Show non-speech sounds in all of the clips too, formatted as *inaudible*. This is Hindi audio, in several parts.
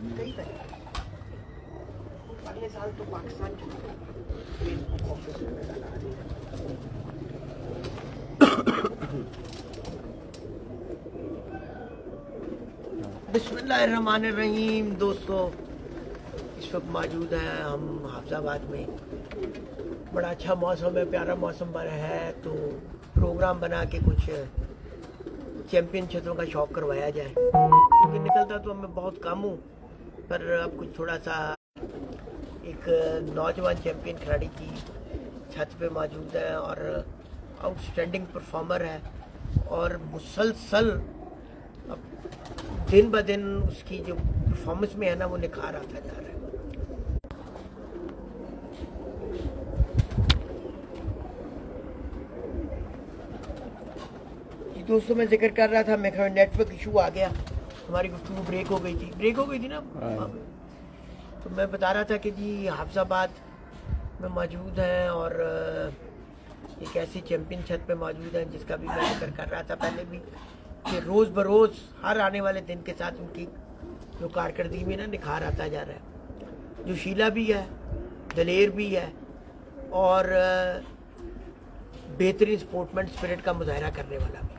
कई तरह अगले साल तो पाकिस्तान चला ऑफ़िस में लगा दिया बिस्मिल्लाहिर्रहमानिर्रहीम, दोस्तों, इस वक्त मौजूद हैं हम हाफजाबाद में। बड़ा अच्छा मौसम है, प्यारा मौसम बना है तो प्रोग्राम बना के कुछ चैंपियन क्षेत्रों का शौक करवाया जाए। क्योंकि निकलता तो मैं बहुत कम हूँ। पर अब कुछ थोड़ा सा एक नौजवान चैंपियन खिलाड़ी की छत पे मौजूद है और आउटस्टैंडिंग परफॉर्मर है और मुसलसल दिन ब दिन उसकी जो परफॉर्मेंस में है ना, वो निखार आता जा रहा है। दोस्तों, मैं ज़िक्र कर रहा था मैं कहा नेटवर्क इशू आ गया। हमारी गुफ्तु ब्रेक हो गई थी। ब्रेक हो गई थी ना? तो मैं बता रहा था कि जी हाफजाबाद में मौजूद हैं और एक ऐसी चैम्पियन छत पे मौजूद हैं जिसका भी मैं ज़िक्र कर रहा था पहले भी कि रोज़ बरोज़ हर आने वाले दिन के साथ उनकी जो कारकर्दगी में ना निखार आता जा रहा है। जो शीला भी है दलेर भी है और बेहतरीन स्पोर्टमैन स्पिरिट का मुजाहरा करने वाला भी।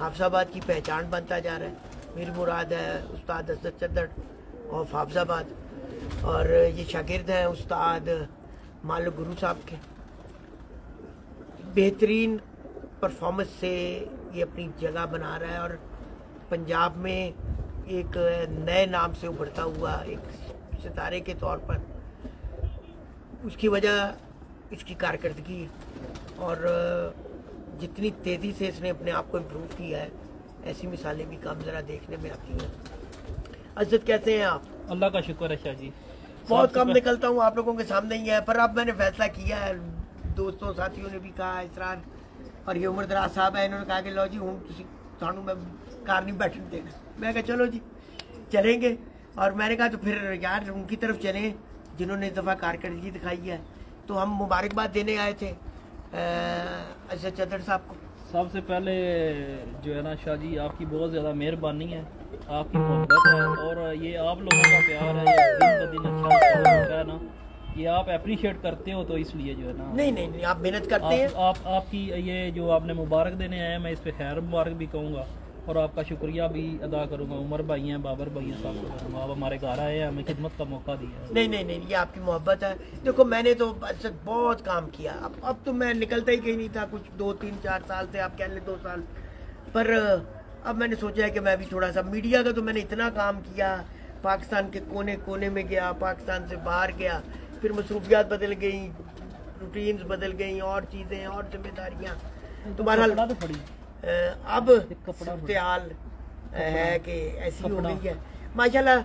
हाफसाबाद की पहचान बनता जा रहा है। मेरी मुराद है, उस्ताद असद चंदड़ ऑफ़ हाफजाबाद। और ये शागिर्द हैं उस्ताद मालिक गुरु साहब के। बेहतरीन परफॉर्मेंस से ये अपनी जगह बना रहा है और पंजाब में एक नए नाम से उभरता हुआ एक सितारे के तौर पर। उसकी वजह इसकी कारकर्दगी और जितनी तेज़ी से इसने अपने आप को इम्प्रूव किया है ऐसी मिसालें भी कम ज़रा देखने में आती हैं। अजद कैसे हैं आप? अल्लाह का शुक्र है शाह जी। बहुत कम निकलता हूँ आप लोगों के सामने ही है पर अब मैंने फैसला किया है। दोस्तों साथियों ने भी कहा इसरार और ये उमर दराज साहब है इन्होंने कहा कि लो जी हूँ सानू मैं कार नहीं बैठने देना। मैं कहा चलो जी चलेंगे। और मैंने कहा तो फिर यार उनकी तरफ़ चलें जिन्होंने इस दफ़ा कारकर्दगी दिखाई है। तो हम मुबारकबाद देने आए थे अच्छा चदर साहब को। सबसे पहले जो है ना शाह जी आपकी बहुत ज़्यादा मेहरबानी है। आपकी मोहब्बत है और ये आप लोगों का प्यार है दिन ब दिन अच्छा होता है ना। ये आप अप्रिशिएट करते हो तो इसलिए जो है ना। नहीं नहीं नहीं आप मेहनत करते हैं। आप, आप आपकी ये जो आपने मुबारक देने आए हैं मैं इस पर खैर मुबारक भी कहूँगा। और आपका शुक्रिया भी अदा करूँगा। उमर भाई हैं बाबर भाई हैं सब आप हमारे घर आए हैं। हमें खिदमत का मौका दिया नहीं नहीं नहीं ये आपकी मोहब्बत है। देखो मैंने तो बहुत काम किया। अब अब तो मैं निकलता ही कहीं नहीं था। कुछ दो तीन चार साल से आप कह लें दो साल। पर अब मैंने सोचा है कि मैं भी थोड़ा सा मीडिया का तो मैंने इतना काम किया। पाकिस्तान के कोने कोने में गया पाकिस्तान से बाहर गया। फिर मसरूफियात बदल गई रूटीन्स बदल गई और चीज़ें और जिम्मेदारियाँ। तो बहरहाल फड़ी अब सूरत-ए-हाल है कि ऐसी हो गई है। माशाल्लाह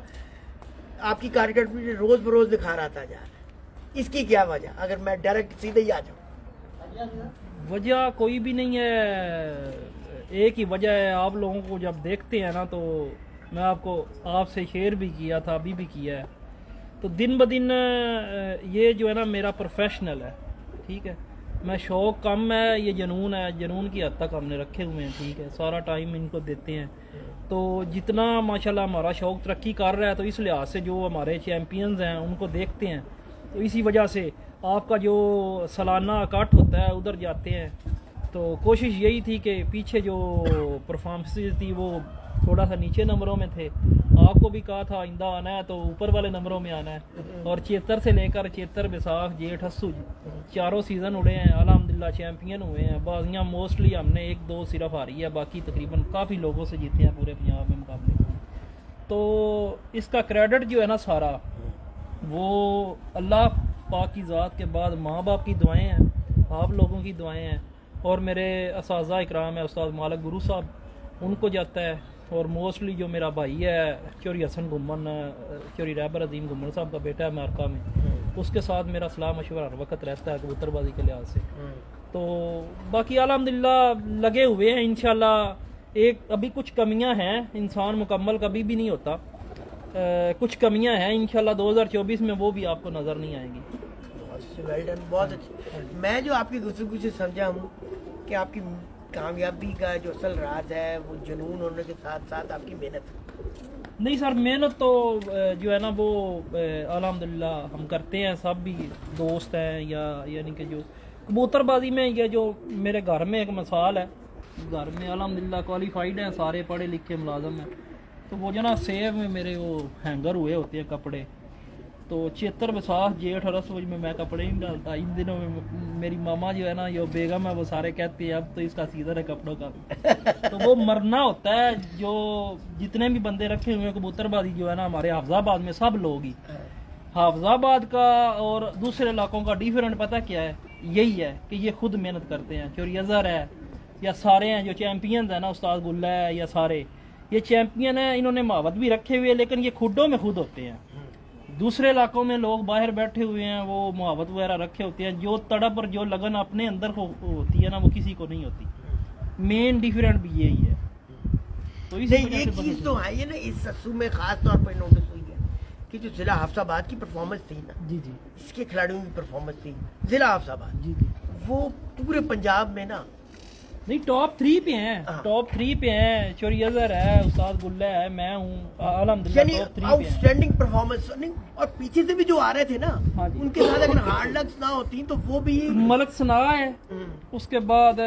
आपकी कारकर्दगी रोज बरोज दिखा रहा है इसकी क्या वजह? अगर मैं डायरेक्ट सीधे ही आ जाऊँ। वजह कोई भी नहीं है। एक ही वजह है आप लोगों को जब देखते हैं ना तो मैं आपको आपसे शेयर भी किया था अभी भी किया है। तो दिन ब दिन ये जो है ना मेरा प्रोफेशनल है। ठीक है? मैं शौक कम है, ये जनून है, जनून की हद तक हमने रखे हुए हैं, ठीक है। सारा टाइम इनको देते हैं। तो जितना, माशाल्लाह, हमारा शौक तरक्की कर रहा है तो इस लिहाज से जो हमारे चैम्पियंस हैं, उनको देखते हैं। तो इसी वजह से आपका जो सालाना इकट्ठ होता है, उधर जाते हैं। तो कोशिश यही थी कि पीछे जो परफॉर्मेंसेज थी, वो थोड़ा सा नीचे नंबरों में थे। आपको भी कहा था आइंदा आना है तो ऊपर वाले नंबरों में आना है। और छिहत्तर से लेकर छिहत्तर बैसाख, जेठ अस्सू चारों सीज़न उड़े हैं। अलहमदिल्ला चैम्पियन हुए हैं। बाजियाँ मोस्टली हमने एक, दो सिर्फ़ हारी है। बाकी तकरीबन काफ़ी लोगों से जीते हैं पूरे पंजाब में मुकाबले। तो इसका क्रेडिट जो है ना सारा, वो अल्लाह पाक की ज़ात के बाद माँ बाप की दुआएँ हैं। आप लोगों की दुआएँ हैं। और मेरे इस इकराम है, उस्ताद मालिक गुरु साहब, उनको जाता है और मोस्टली जो मेरा भाई है चोरी हसन गुमन चोरी रहबर अजीम घुमन साहब का बेटा है अमेरिका में उसके साथ मेरा सलाह मशवरा हर वक्त रहता है कबूतरबाजी के लिहाज से। तो बाकी अलहमदिल्ला लगे हुए हैं इंशाल्लाह। एक अभी कुछ कमियाँ हैं इंसान मुकम्मल कभी भी नहीं होता। अ, कुछ कमियाँ हैं इंशाल्लाह 2024 में वो भी आपको नज़र नहीं आएँगी। बहुत अच्छी मैं जो आपकी गुफ्तगू से समझा हूँ कि आपकी कामयाबी का जो असल राज है, वो जुनून होने के साथ साथ आपकी मेहनत। नहीं सर, मेहनत तो जो है ना, वो अल्हम्दुलिल्लाह, हम करते हैं, सब भी दोस्त हैं, या, यानी कि जो कबूतरबाजी में, ये जो मेरे घर में एक मिसाल है, घर में अलहमदिल्ला क्वालिफाइड हैं, सारे पढ़े लिखे, मुलाजम हैं। तो वो जो ना, सेब में मेरे वो हैंगर हुए होते हैं कपड़े तो चेतर बसाख जे अठारह सौ में मैं कपड़े नहीं डालता। इन दिनों में मेरी मामा जो है ना जो बेगम है वो सारे कहते हैं अब तो इसका सीज़न है कपड़ों का। *laughs* तो वो मरना होता है जो जितने भी बंदे रखे हुए हैं कबूतरबाजी जो है ना हमारे हाफजाबाद में सब लोग ही। हाफजाबाद का और दूसरे इलाकों का डिफरेंट पता क्या है? यही है कि ये खुद मेहनत करते हैं। चोरी अजहर है या सारे हैं जो चैंपियंस है ना उस्ताद गुल्ला है या सारे। ये चैम्पियन है इन्होंने महावत भी रखे हुए हैं लेकिन ये खुडों में खुद होते हैं। दूसरे इलाकों में लोग बाहर बैठे हुए हैं वो मुहावत वगैरह रखे होते हैं जो तड़प और जो लगन अपने अंदर हो, होती है ना वो किसी को नहीं होती। मेन डिफरेंट भी यही है। तो इसी नहीं एक चीज़ तो है ये ना इस ससु में खास तौर पर नोटिस हुई है कि जो जिला हाफसाबाद की परफॉर्मेंस थी ना जी जी। इसके खिलाड़ियों की परफॉर्मेंस थी जिला हाफसाबाद। जी जी। वो पूरे पंजाब में ना नहीं टॉप थ्री पे हैं। हाँ। टॉप थ्री पे हैं। चोरी अजहर है उस्ताद गुल्ला है मैं हूँ। यानी हैं। आउटस्टैंडिंग परफॉर्मेंस नहीं और पीछे से भी जो आ रहे थे ना हाँ। उनके साथ अगर हार्ड लक्स ना होती तो वो भी मलक सना है। हम्म, उसके बाद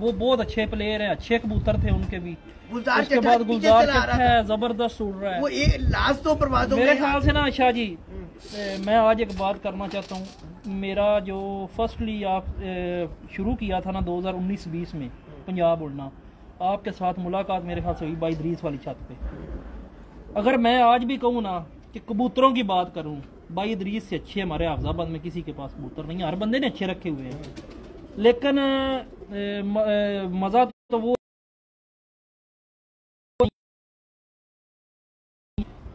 वो बहुत अच्छे प्लेयर हैं अच्छे कबूतर थे उनके भी। गुलजार उसके बाद गुलजार है ज़बरदस्त उड़ रहा है। वो एक लास्ट दो परवाजों मेरे ख्याल से ना आशा जी हम्म, मैं आज एक बात करना चाहता हूँ। मेरा जो फर्स्टली आप शुरू किया था ना 2019-20 में पंजाब उड़ना आपके साथ मुलाकात मेरे ख्याल से हुई बाई दरीस वाली छत पे। अगर मैं आज भी कहूँ ना कि कबूतरों की बात करूँ बाई दरीस से अच्छे हमारे हाफजाबाद में किसी के पास कबूतर नहीं है हर बंदे ने अच्छे रखे हुए हैं। लेकिन मज़ा तो वो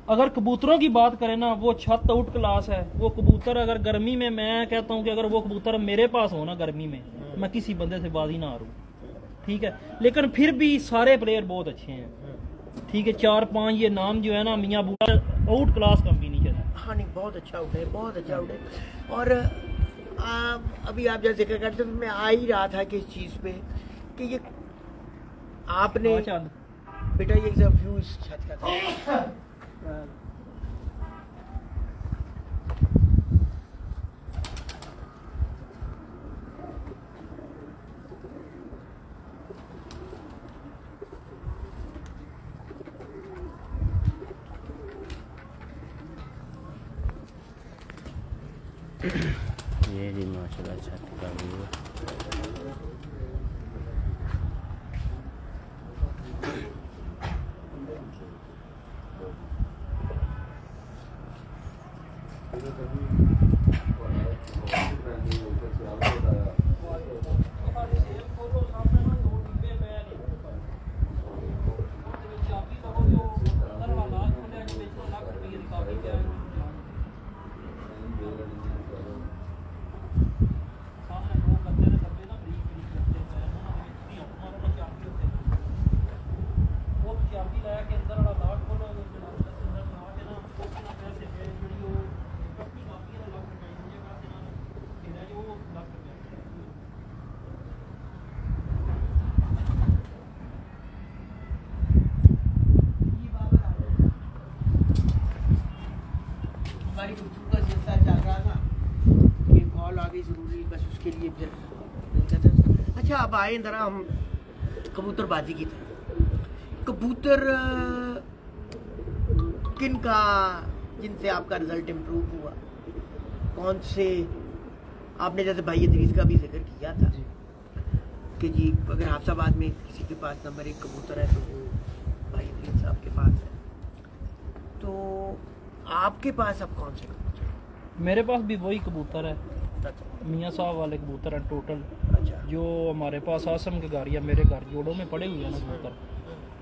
अगर कबूतरों की बात करें ना वो छत आउट क्लास है। वो कबूतर अगर गर्मी में मैं कहता हूँ कि अगर वो कबूतर मेरे पास हो ना गर्मी में मैं किसी बंदे से बाजी ना हारूं ठीक है? लेकिन फिर भी सारे प्लेयर बहुत अच्छे हैं। ठीक है? चार पाँच ये नाम जो है ना मियाँ बुआ आउट क्लास कॉम्बिनेशन है हाँ नहीं बहुत अच्छा उठे बहुत अच्छा उठे और आ, अभी आप जैसे ज़िक्र करते तो मैं आ ही रहा था कि इस चीज़ पे कि ये आपने हाँ, बेटा ये सब व्यू इस छत का था। ये जी माशाल्लाह छत का व्यू हमारी गुफ्तगू का सिलसिला चल रहा था कि कॉल आ गई ज़रूरी बस उसके लिए फिर मिलता था अच्छा अब आए ज़रा हम कबूतरबाजी की तरफ़। कबूतर किन का जिनसे आपका रिज़ल्ट इम्प्रूव हुआ? कौन से आपने जैसे भाई इदरीस का भी ज़िक्र किया था कि जी अगर हाफसाबाद में किसी के पास नंबर एक कबूतर है तो वो भाई इदरीस साहब के पास है। तो आपके पास अब कौन से कबूतर मेरे पास भी वही कबूतर है। अच्छा। मियाँ साहब वाले कबूतर हैं टोटल अच्छा। जो हमारे पास आसम के घर या मेरे घर जोडो में पड़े हुए हैं ना कबूतर।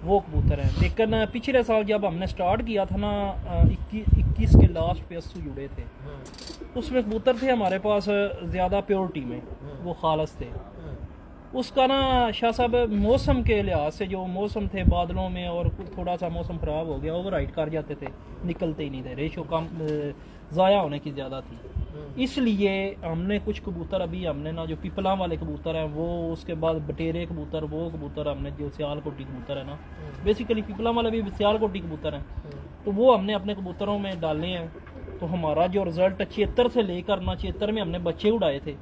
वो कबूतर हैं। लेकिन पिछले साल जब हमने स्टार्ट किया था ना इक्कीस इक्कीस के लास्ट पे अस्सू जुड़े थे। उसमें कबूतर थे हमारे पास ज़्यादा प्योरिटी में। वो खालस थे। उसका ना शाह साहब मौसम के लिहाज से जो मौसम थे बादलों में और थोड़ा सा मौसम ख़राब हो गया ओवर कर जाते थे निकलते ही नहीं थे रेशो कम ज़ाया होने की ज़्यादा थी। इसलिए हमने कुछ कबूतर अभी हमने ना जो पिपला वाले कबूतर हैं वो उसके बाद बटेरे कबूतर वो कबूतर हमने जो सियालकोटी कबूतर है ना बेसिकली पिपला वाले भी सियालकोटी कबूतर हैं। तो वो हमने अपने कबूतरों में डाले हैं तो हमारा जो रिज़ल्ट छिहत्तर से लेकर ना छिहत्तर में हमने बच्चे उड़ाए थे।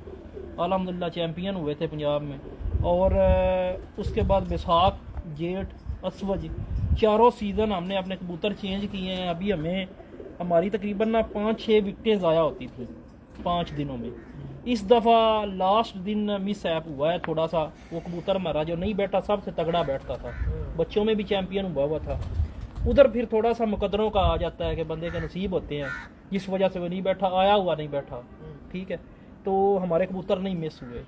अलहमदिल्ला चैम्पियन हुए थे पंजाब में। और उसके बाद बैसाख, जेठ, असवज, चारों सीज़न हमने अपने कबूतर चेंज किए हैं। अभी हमें, हमारी तकरीबन ना पाँच छः विकटें ज़ाया होती थी पाँच दिनों में। इस दफ़ा लास्ट दिन मिस ऐप हुआ है थोड़ा सा वो कबूतर हमारा जो नहीं बैठा, सबसे तगड़ा बैठता था। बच्चों में भी चैम्पियन हुआ हुआ था। उधर फिर थोड़ा सा मुकदरों का आ जाता है कि बंदे के नसीब होते हैं। जिस वजह से वो नहीं बैठा, आया हुआ नहीं बैठा। ठीक है? तो हमारे कबूतर नहीं मिस हुए।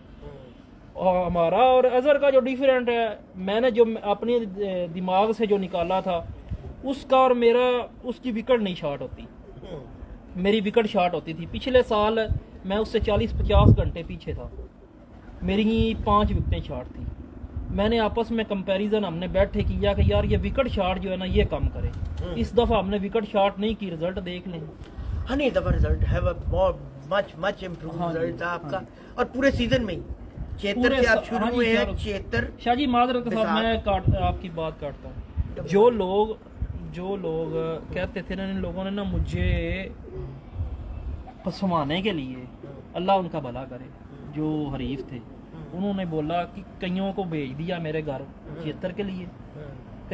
और हमारा और अजहर का जो डिफरेंट है मैंने जो अपने दिमाग से जो निकाला था उसका और मेरा उसकी विकेट नहीं शॉट होती। मेरी विकेट शॉट होती थी। पिछले साल मैं उससे 40-50 घंटे पीछे था। मेरी पाँच विकेटें शार्ट थी। मैंने आपस में कंपैरिजन हमने बैठे किया कि यार ये विकेट शार्ट जो है ना ये कम करे। इस दफ़ा हमने विकेट शार्ट नहीं की रिज़ल्ट देख लें। हनी दफ़ा result have more much much improve हाँ रिज़ल्ट था आपका। हाँ और पूरे सीज़न में ही। पूरे से आप शुरू हाँ हुए हैं चारों- छिहत्तर शाह जी माजरत के साथ बिसात। मैं काट आपकी बात काटता हूँ। जो लोग जो लोग कहते थे ना इन लोगों ने ना मुझे फंसवाने के लिए अल्लाह उनका भला करे जो हरीफ थे। उन्होंने बोला कि कईयों को भेज दिया मेरे घर चेतर के लिए।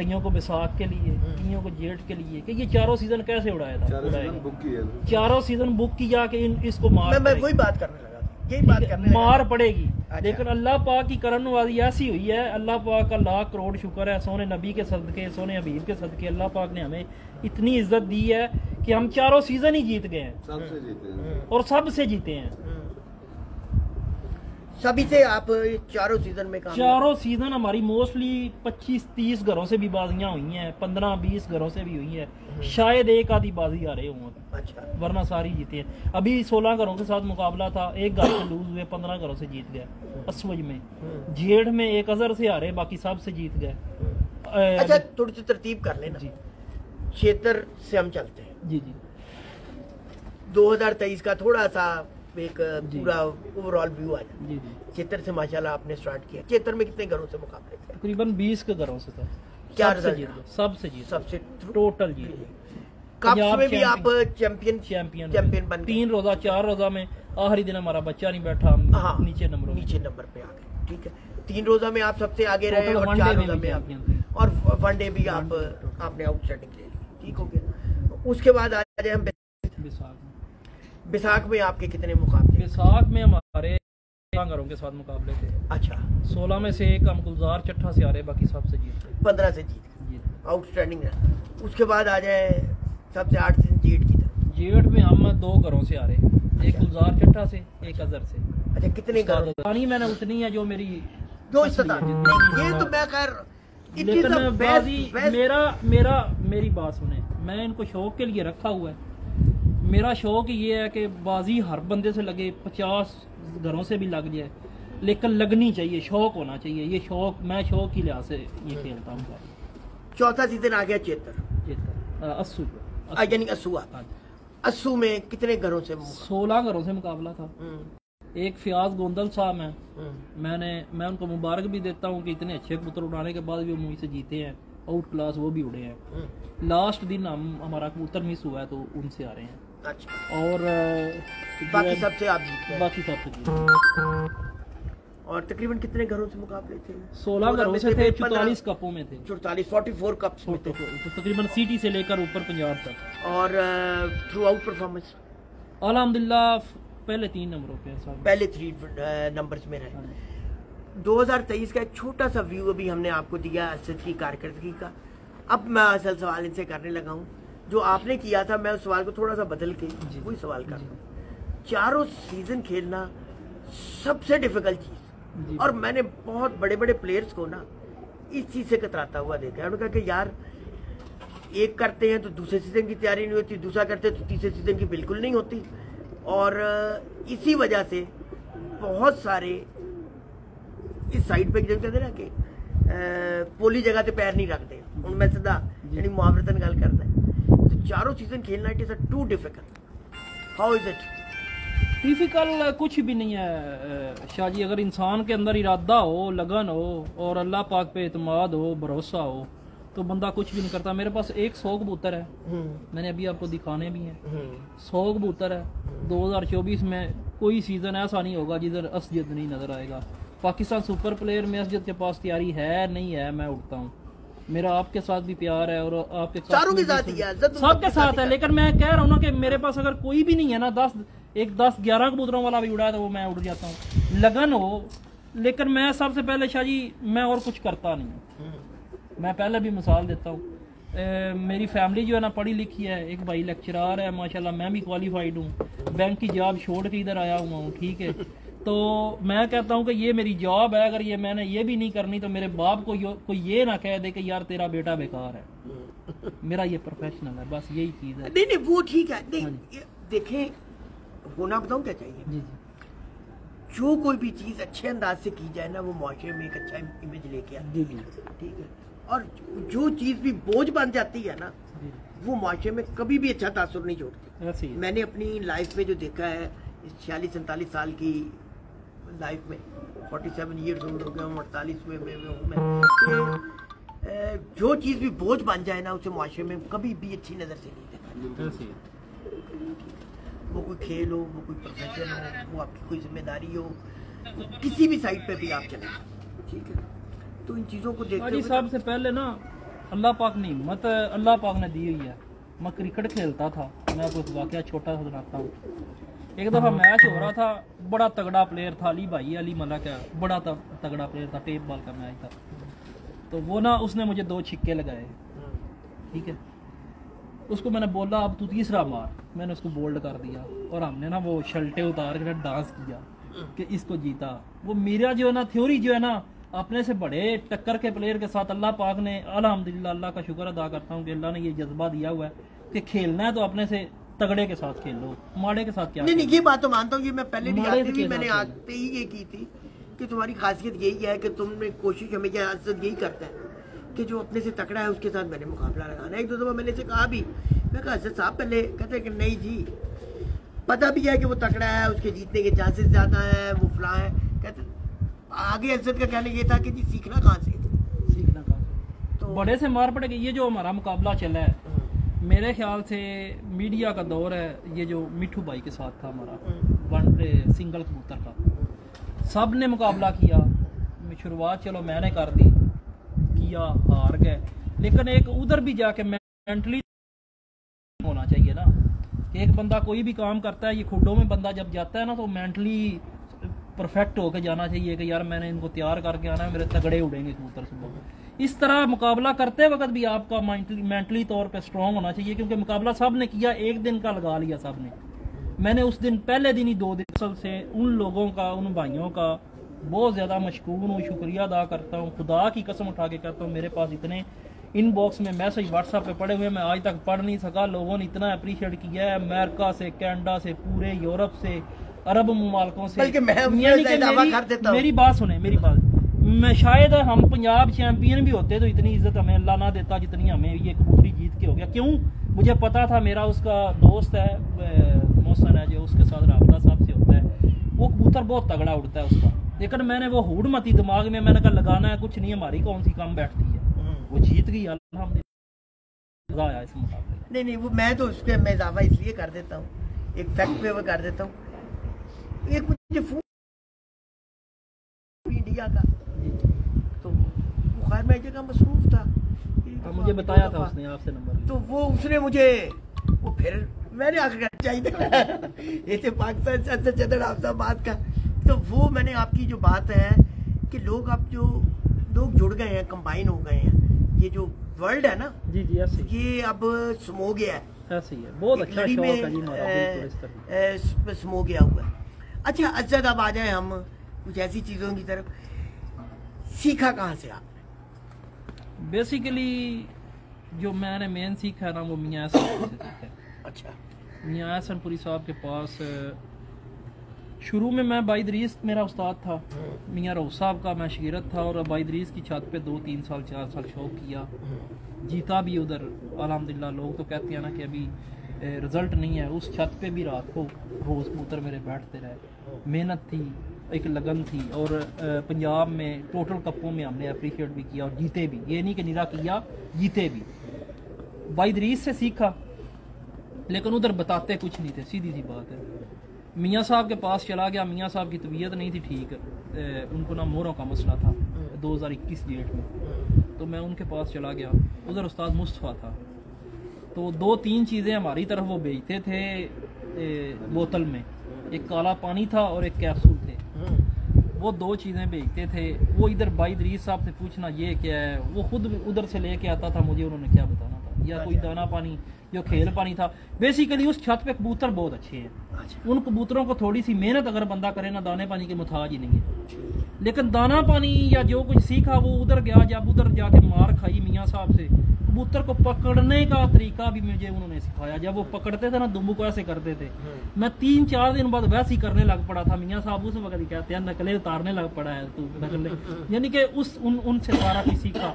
कईयों को बैसाख के लिए कईयों को जेठ के लिए कि ये चारों सीज़न कैसे उड़ाया था? चारों सीज़न बुक किए थे। चारों सीज़न बुक किया कि इन इसको मार मैं मैं। वही बात करने लगा यही बात करने मार पड़ेगी। अच्छा। लेकिन अल्लाह पाक की करनवाजी ऐसी हुई है अल्लाह पाक का लाख करोड़ शुक्र है सोने नबी के सदके सोने हबीब के सदके अल्लाह पाक ने हमें इतनी इज़्ज़त दी है कि हम चारों सीज़न ही जीत गए हैं। सबसे जीते हैं। और सबसे जीते हैं। हम्म। सभी से आप चारों सीज़न में काम चारों सीज़न हमारी मोस्टली 25-30 घरों से भी बाजियाँ हुई हैं 15-20 घरों से भी हुई है। शायद एक आधी बाजी आ रहे हों। अच्छा। वरना सारी जीते हैं। अभी 16 घरों के साथ मुकाबला था एक घर से लूज हुए 15 घरों से जीत गए असवज में। जेठ में एक अजहर से हारे बाकी सबसे जीत गए। अच्छा थोड़ी सी तरतीब कर लेना। जी। क्षेत्र से हम चलते हैं। जी जी। 2023 का थोड़ा सा एक पूरा ओवरऑल व्यू आ जाए जी से माशाल्लाह आपने स्टार्ट किया। क्षेत्र में कितने घरों से मुकाबले थे तकरीबन 20 के घरों से था। क्या सबसे जीत सबसे टोटल जीत कप्स में भी आप चैंपियन- चैंपियन चैंपियन बन। तीन रोजा चार रोजा में आखिरी दिन हमारा बच्चा नहीं बैठा हम हाँ नीचे नंबरों नीचे नंबर पे आ गए। ठीक है। तीन रोजा में आप सबसे आगे रहे और चार रोजा में आप। और वनडे भी आप आपने आउटस्टैंडिंग ले ली। ठीक हो गया। उसके बाद आ जाए हम बैसाख में आपके कितने मुकाबले? विसाख में हमारे घरों के साथ मुकाबले थे। अच्छा। सोलह में से एक हम गुलजार चट्ठा से हारे बाकी सबसे जीत पंद्रह से जीत आउटस्टैंडिंग रहा। उसके बाद आ जाए सबसे आठ से जेट की तरफ़। जेठ में हम दो घरों से हारे। एक अच्छा। गुलजार चट्ठा से एक अजहर से। अच्छा कितने घरों पानी मैंने उतनी है जो मेरी जो असली इस्तेदाद है, ये तो मैं खैर लेकिन मेरा मेरा मेरी बात सुने। मैं इनको शौक के लिए रखा हुआ है। मेरा शौक ये है कि बाजी हर बंदे से लगे पचास घरों से भी लग जाए लेकिन लगनी चाहिए शौक होना चाहिए। ये शौक मैं शौक ही लिहाज से ये खेलता हूँ। चौथा सीज़न आ गया चेतर अ, अस्सू यानी असुआ हाँ। अस्सू में कितने घरों से सोलह घरों से मुकाबला था। हम्म, एक फ्याज गोंदल साहब हैं। हम्म, मैंने मैं उनको मुबारक भी देता हूँ कि इतने अच्छे कबूतर उड़ाने के बाद भी वो मुझसे जीते हैं। आउट क्लास वो भी उड़े हैं। हम्म, लास्ट दिन हम हमारा कबूतर मिस हुआ है तो उनसे आ रहे हैं। अच्छा। और जो बाकी है- सबसे आप जीत बाकी सबसे जीते और तकरीबन कितने घरों से मुकाबले थे? सोलह घरों से थे चौतालीस कपों में थे। चौतालीस फोर्टी फोर कप्स में थे तो तकरीबन सिटी से लेकर ऊपर पंजाब तक। और थ्रू आउट परफॉर्मेंस अल्हम्दुलिल्लाह पहले तीन नंबरों पे हैं सब पहले थ्री नंबर्स में रहे। 2023 का एक छोटा सा व्यू अभी हमने आपको दिया असद की कारकर्दगी का। अब मैं असल सवाल इनसे करने लगा हूँ। जो आपने किया था मैं उस सवाल को थोड़ा सा बदल के वही सवाल कर रहा चारों सीज़न खेलना सबसे डिफ़िकल्ट चीज़। और मैंने बहुत बड़े बड़े प्लेयर्स को ना इस चीज़ से कतराता हुआ देखा उन्होंने कहा कि यार एक करते हैं तो दूसरे सीज़न की तैयारी नहीं होती दूसरा करते हैं तो तीसरे सीज़न की बिल्कुल नहीं होती। और इसी वजह से बहुत सारे इस साइड पर कहते हैं ना कि पोली जगह पे पैर नहीं रखते। हूँ मैं सीधा यानी मुआवरतन गल करता है। चारों सीज़न खेलना it is too difficult how is it difficult कुछ भी नहीं है अ, शाह जी। अगर इंसान के अंदर इरादा हो लगन हो और अल्लाह पाक पे इतमाद हो भरोसा हो तो बंदा कुछ भी नहीं करता। मेरे पास एक सौ कबूतर है। मैंने अभी आपको दिखाने भी हैं। सौ कबूतर है। 2024 में कोई सीज़न ऐसा नहीं होगा जिधर असजद नहीं नज़र आएगा। पाकिस्तान सुपर प्लेयर में असजद के पास तैयारी है नहीं है मैं उठता हूँ। मेरा आपके साथ भी प्यार है और आपके चारों के साथ ही सबके साथ है लेकिन मैं कह रहा हूँ ना कि मेरे पास अगर कोई भी नहीं है ना दस एक दस ग्यारह कबूतरों वाला भी उड़ा है तो वो मैं उड़ जाता हूँ। लगन हो लेकिन मैं सबसे पहले शाह जी मैं और कुछ करता नहीं हूँ। मैं पहले भी मिसाल देता हूँ। मेरी फैमिली जो है ना पढ़ी लिखी है एक भाई लेक्चरार है माशाल्लाह मैं भी क्वालिफाइड हूँ। बैंक की जॉब छोड़ के इधर आया हुआ हूँ ठीक है। तो मैं कहता हूँ कि ये मेरी जॉब है अगर ये मैंने ये भी नहीं करनी तो मेरे बाप को कोई ये ना कह दे कि यार तेरा बेटा बेकार है। मेरा ये प्रोफेशनल है बस यही चीज़ है। नहीं नहीं वो ठीक है। हाँ नहीं ये- देखें होना बताऊँ क्या चाहिए? जी जी। जो कोई भी चीज़ अच्छे अंदाज से की जाए ना वो माशरे में एक अच्छा इमेज लेके आती जी जी। है ठीक है? और जो चीज़ भी बोझ बन जाती है ना वो माशरे में कभी भी अच्छा तासुर नहीं छोड़ती ही है। मैंने अपनी लाइफ में जो देखा है छियालीस सैंतालीस साल की लाइफ में। 47 सेवन ईयर्स ओल्ड हो गया हूँ अड़तालीस में में में हूँ मैं। जो चीज़ भी बोझ बन जाए ना उसे माशरे में कभी भी अच्छी नज़र से नहीं देखा। वो कोई खेल हो वो कोई प्रोफेशन हो वो आपकी कोई ज़िम्मेदारी हो किसी भी साइड पे भी आप चले। ठीक है? तो इन चीज़ों को देखते साहब से पहले ना अल्लाह पाक ने हिम्मत अल्लाह पाक ने दी हुई है। मैं क्रिकेट खेलता था मैं आपको वाकया छोटा सा सुनाता हूँ। एक दफ़ा मैच हो रहा था। बड़ा तगड़ा प्लेयर था अली भाई अली मलक है। बड़ा तगड़ा प्लेयर था टेप बॉल का मैच था। तो वो ना उसने मुझे दो छिक्के लगाए। ठीक है? उसको मैंने बोला अब तू तीसरा मार। मैंने उसको बोल्ड कर दिया। और हमने ना वो शल्टे उतार के डांस किया कि इसको जीता। वो मेरा जो है ना थ्योरी जो है ना अपने से बड़े टक्कर के प्लेयर के साथ अल्लाह पाक ने अल्हम्दुलिल्लाह अल्लाह का शुक्र अदा करता हूँ कि अल्लाह ने ये जज्बा दिया हुआ है कि खेलना है तो अपने से तगड़े के साथ खेल माड़े के साथ क्या नहीं नहीं ये बात तो मानता हूँ ये मैं पहले भी मैंने आते ही ये की थी कि तुम्हारी खासियत यही है कि तुमने कोशिश हमेशा असद यही करता है कि जो अपने से तकड़ा है उसके साथ मैंने मुकाबला लगाना है। एक दो दफ़ा मैंने से कहा भी मैं कहा असद साहब पहले कहते हैं कि नहीं जी पता भी है कि वो तकड़ा है उसके जीतने के चांसेस ज़्यादा है वो फला है। कहते आगे असद का कहना ये था कि जी सीखना कहाँ से? सीखना कहाँ से? तो बड़े से मार पड़ेगी ये जो हमारा मुकाबला चला है मेरे ख्याल से मीडिया का दौर है ये जो मिठू भाई के साथ था हमारा वन डे सिंगल कबूतर का। सबने मुकाबला किया। शुरुआत चलो मैंने कर दी। किया हार गए। लेकिन एक उधर भी जाके मेंटली होना चाहिए ना। कि एक बंदा कोई भी काम करता है ये खुडों में बंदा जब जाता है ना तो मेंटली परफेक्ट होके जाना चाहिए कि यार मैंने इनको तैयार करके आना है मेरे तगड़े उड़ेंगे कबूतर सुबह। इस तरह मुकाबला करते वक्त भी आपका मेंटली तौर पे स्ट्रांग होना चाहिए क्योंकि मुकाबला सबने किया एक दिन का लगा लिया सबने। मैंने उस दिन पहले दिन ही दो दिन असल से उन लोगों का उन भाइयों का बहुत ज़्यादा मशकूर हूँ शुक्रिया अदा करता हूँ खुदा की कसम उठा के कहता हूँ मेरे पास इतने इनबॉक्स में मैसेज व्हाट्सएप पे पड़े हुए मैं आज तक पढ़ नहीं सका लोगों ने इतना अप्रिशिएट किया है अमेरिका से कनाडा से पूरे यूरोप से अरब ममालकों से। मैं मेरी- कर देता मेरी बात सुने मेरी बात। मैं शायद हम पंजाब चैंपियन भी होते तो इतनी इज़्ज़त हमें अल्लाह ना देता जितनी हमें ये कबूतरी जीत के हो गया। क्यों? मुझे पता था मेरा उसका दोस्त है मोहसन है जो उसके साथ राबता साहब से होता है। वो कबूतर बहुत तगड़ा उड़ता है उसका। लेकिन मैंने वो हुड मती दिमाग में मैंने कहा लगाना है कुछ नहीं हमारी कौन सी कम बैठती है? वो जीत गई आया इस मुकाबले नहीं नहीं वो मैं तो उसके मैं इजाफा इसलिए कर देता हूँ एक फैक्ट पे वो कर देता हूँ। एक मुझे फ़ोन इंडिया का खैर मैं जगह मसरूफ था। एक हाँ, मुझे बताया था उसने आपसे नंबर तो वो उसने मुझे वो फिर मैंने आगे चाहिए ये थे पाकिस्तान से अच्छा चंद्र आपसा बात का। तो वो मैंने आपकी जो बात है कि लोग अब जो लोग जुड़ गए हैं कंबाइन हो गए हैं। ये जो वर्ल्ड है ना जी जी ऐसे ये अब समो गया है। ऐसे ही है। बहुत अच्छा शौक है जी हमारा समो गया हुआ है। अच्छा अजद अब आ जाए हम कुछ ऐसी चीज़ों की तरफ़। सीखा कहाँ से आप? बेसिकली जो मैंने मेन सीखा है ना वो मियाँ से सीखा अच्छा। मियाँ हसनपुरी साहब के पास शुरू में मैं बाईदरीस मेरा उस्ताद था। मियाँ रऊफ साहब का मैं शगिरत था और बाईदरीस की छत पे दो तीन साल चार साल शौक किया। जीता भी उधर अलहमदिल्ला लोग तो कहते हैं ना कि अभी रिज़ल्ट नहीं है। उस छत पे भी रात को रोज़ कबूतर मेरे बैठते रहे। मेहनत थी। एक लगन थी और पंजाब में टोटल कपों में हमने अप्रिशिएट भी किया और जीते भी। ये नहीं कि निरा किया, जीते भी। बाईदरीस से सीखा, लेकिन उधर बताते कुछ नहीं थे। सीधी सी बात है। मियाँ साहब के पास चला गया, मियाँ साहब की तबीयत नहीं थी ठीक। उनको ना मोरों का मसला था 2021 डेट में। तो मैं उनके पास चला गया। उधर उस्ताद मुस्तफ़ा था। तो दो तीन चीज़ें हमारी तरफ़ वो बेचते थे बोतल में। एक काला पानी था और एक कैप्सूल थे। वो दो चीज़ें भेजते थे। वो इधर बाई दरीज साहब से पूछना ये क्या है? वो खुद उधर से लेके आता था मुझे, उन्होंने क्या बताना? या कोई दाना पानी जो खेल पानी था। बेसिकली उस छत पे कबूतर बहुत अच्छे हैं। अच्छा। उन कबूतरों को थोड़ी सी मेहनत अगर बंदा करे ना दाने पानी के मुताज ही नहीं है। लेकिन दाना पानी या जो कुछ सीखा वो उधर गया जब उधर जाके मार खाई मियाँ साहब से। कबूतर को पकड़ने का तरीका भी मुझे उन्होंने सिखाया। जब वो पकड़ते थे ना दुम्बू को ऐसे करते थे। मैं तीन चार दिन बाद वैसे ही करने लग पड़ा था। मियाँ साहब उस वक्त कहते हैं नकलें उतारने लग पड़ा है तू नकलें। *laughs* यानी कि उस उन उनसे सारा कुछ सीखा।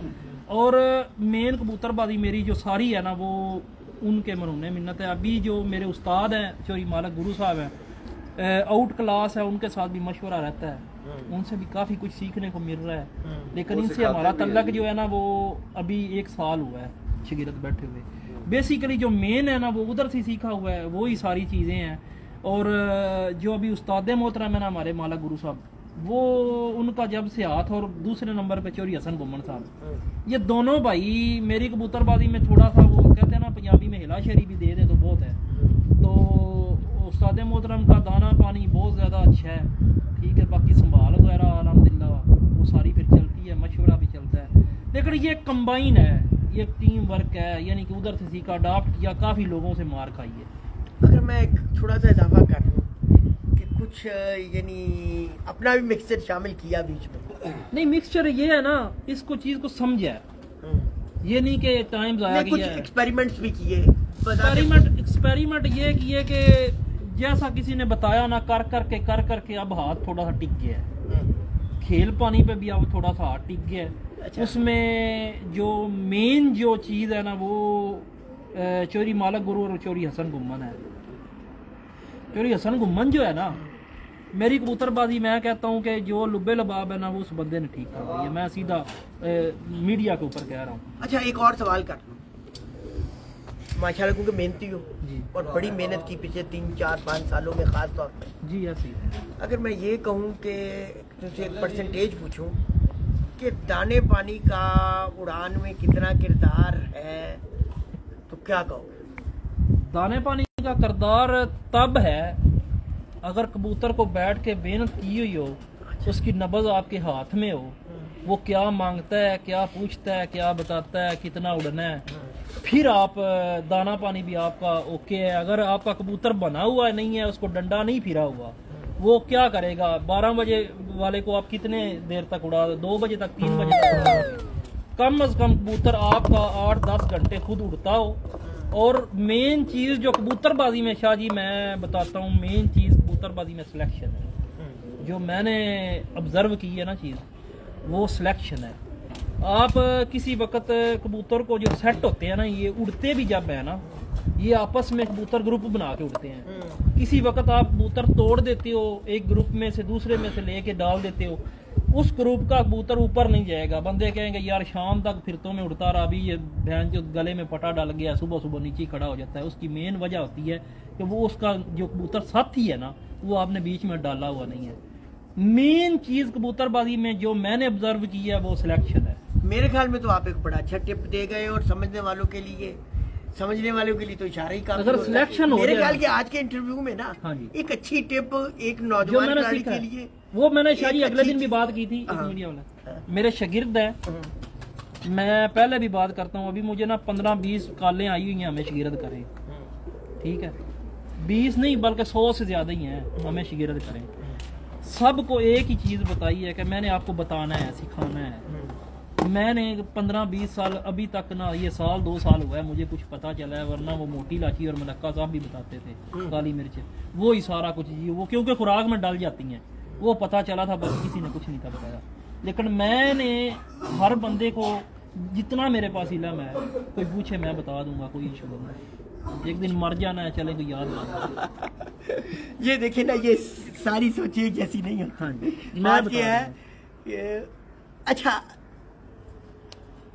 और मेन कबूतरबाजी मेरी जो सारी है ना वो उनके मरूने मिन्नत है। अभी जो मेरे उस्ताद हैं चोरी मालक गुरु साहब हैं आउट क्लास है उनके साथ भी मशवरा रहता है। उनसे भी काफ़ी कुछ सीखने को मिल रहा है। लेकिन इनसे हमारा तल्लक जो है ना वो अभी एक साल हुआ है शगिरत बैठे हुए। बेसिकली जो मेन है ना वो उधर से सीखा हुआ है वो ही सारी चीज़ें हैं। और जो अभी उस्ताद मोहतरम है ना हमारे माला गुरु साहब वो उनका जब से हाथ और दूसरे नंबर पे चोरी हसन गुमन साहब। ये दोनों भाई मेरी कबूतरबाजी में थोड़ा सा वो कहते हैं ना पंजाबी में हिला शेरी भी दे दे तो बहुत है। तो उस्ताद मोहतरम का दाना पानी बहुत ज़्यादा अच्छा है। ठीक है बाकी संभाल वगैरह अलहमदिल्ला वो सारी फिर चलती है मशवरा भी चलता है। लेकिन ये कंबाइन है ये टीम वर्क है यानी कि उधर से सीखा अडाप्ट किया काफ़ी लोगों से मार खाई है। अगर मैं एक थोड़ा सा इजाफा कर कुछ यानी अपना भी मिक्सचर शामिल किया बीच में। नहीं मिक्सचर ये है ना इसको चीज़ को समझा है। ये नहीं कि टाइम ज़ाया नहीं कुछ एक्सपेरिमेंट्स भी किए एक्सपेरिमेंट एक्सपेरिमेंट ये किए कि जैसा किसी ने बताया ना कर करके कर करके अब हाथ थोड़ा सा टिक गया है। हम्म, खेल पानी पे भी अब थोड़ा सा हाथ टिक गया है। अच्छा। उसमें जो मेन जो चीज़ है ना वो चोरी मालक गुरु और चोरी हसन गुम्मन है। चोरी हसन गुम्मन जो है ना मेरी कबूतरबाजी मैं कहता हूँ कि जो लुबे लबाब है ना वो उस बंदे ने ठीक कर दी है मैं सीधा अ, मीडिया के ऊपर कह रहा हूँ अच्छा एक और सवाल कर माशाल्लाह क्योंकि मेहनती हो जी और बड़ी मेहनत की पिछले तीन चार पाँच सालों में खास तौर पर जी ऐसी अगर मैं ये कहूँ कि तुमसे एक परसेंटेज पूछूँ कि दाने पानी का उड़ान में कितना किरदार है तो क्या कहोगे दाने पानी का करदार तब है अगर कबूतर को बैठ के मेहनत की हुई हो, उसकी नब्ज आपके हाथ में हो, वो क्या माँगता है, क्या पूछता है, क्या बताता है, कितना उड़ना है। फिर आप दाना पानी भी आपका ओके है। अगर आपका कबूतर बना हुआ है नहीं है, उसको डंडा नहीं फिरा हुआ, वो क्या करेगा? बारह बजे वाले को आप कितने देर तक उड़ा दो बजे तक, तीन बजे तक उड़ा कम अज कम कबूतर आपका आठ दस घंटे खुद उड़ता हो। और मेन चीज़ जो कबूतरबाजी में शाह जी मैं बताता हूँ मेन चीज़ कबूतरबाजी में सिलेक्शन है। जो मैंने ऑब्ज़र्व की है ना चीज़ वो सिलेक्शन है। आप किसी वक्त कबूतर को जो सेट होते हैं ना ये उड़ते भी जब है ना ये आपस में कबूतर ग्रुप बना के उड़ते हैं। किसी वक्त आप कबूतर तोड़ देते हो एक ग्रुप में से दूसरे में से लेके डाल देते हो उस ग्रुप का कबूतर ऊपर नहीं जाएगा। बंदे कहेंगे यार शाम तक फिर तो मैं उड़ता रहा अभी ये बहन जो गले में पटा डाल गया सुबह सुबह नीचे खड़ा हो जाता है। उसकी मेन वजह होती है कि वो उसका जो कबूतर साथी है ना वो आपने बीच में डाला हुआ नहीं है। मेन चीज़ कबूतरबाजी में जो मैंने ऑब्ज़र्व की है वो सिलेक्शन है। मेरे ख्याल में तो आप एक बड़ा अच्छा टिप दे गए और समझने वालों के लिए समझने वालों के लिए तो इशारा ही काफ़ी अगर होता है। मेरे ख्याल के आज के इंटरव्यू में ना हाँ एक अच्छी टिप एक नौजवान के लिए वो मैंने शायद अगले दिन भी बात की थी हाँ। मीडिया वाला। हाँ। मेरे शागिर्द हैं। हम्म, मैं पहले भी बात करता हूँ अभी मुझे ना पंद्रह बीस कॉलें आई हुई हैं हमें शिगिरत करें। ठीक है? बीस नहीं बल्कि सौ से ज़्यादा ही हैं हमें शिगिरत करें। सबको एक ही चीज़ बताई है कि मैंने आपको बताना है सिखाना है। मैंने पंद्रह बीस साल अभी तक ना ये साल दो साल हुआ है मुझे कुछ पता चला है वरना वो मोटी लाची और मलक्का साहब भी बताते थे काली मिर्च। वो ही सारा कुछ जी वो क्योंकि खुराक में डल जाती हैं। वो पता चला था बस किसी ने कुछ नहीं था बताया। लेकिन मैंने हर बंदे को जितना मेरे पास इलम है कोई पूछे मैं बता दूँगा कोई इशू नहीं एक दिन मर जाना है चले कोई याद ना ये देखिए ना ये सारी सोचें जैसी नहीं है हाँ बात ये है ये अच्छा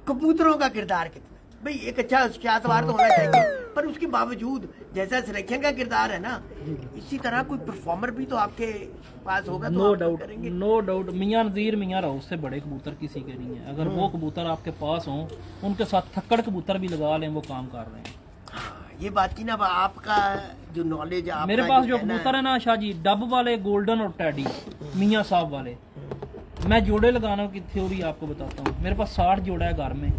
कबूतरों का किरदार कितना? भाई एक अच्छा सियासतवार तो होना चाहिए। पर उसके बावजूद जैसा सिलेक्शन का किरदार है ना इसी तरह कोई परफॉर्मर भी तो आपके पास होगा तो नो डाउट नो डाउट मियाँ नज़ीर मियाँ राउत से बड़े कबूतर किसी के नहीं है। अगर वो हम्म। कबूतर आपके पास हों उनके साथ थक्कड़ कबूतर भी लगा लें वो काम कर रहे हैं। हाँ, ये बात की ना आपका जो नॉलेज है मेरे पास जो कबूतर है ना शाह जी डब वाले गोल्डन और टैडी मियाँ साहब वाले। मैं जोड़े लगाने की थ्योरी आपको बताता हूँ। मेरे पास साठ जोड़ा है घर में।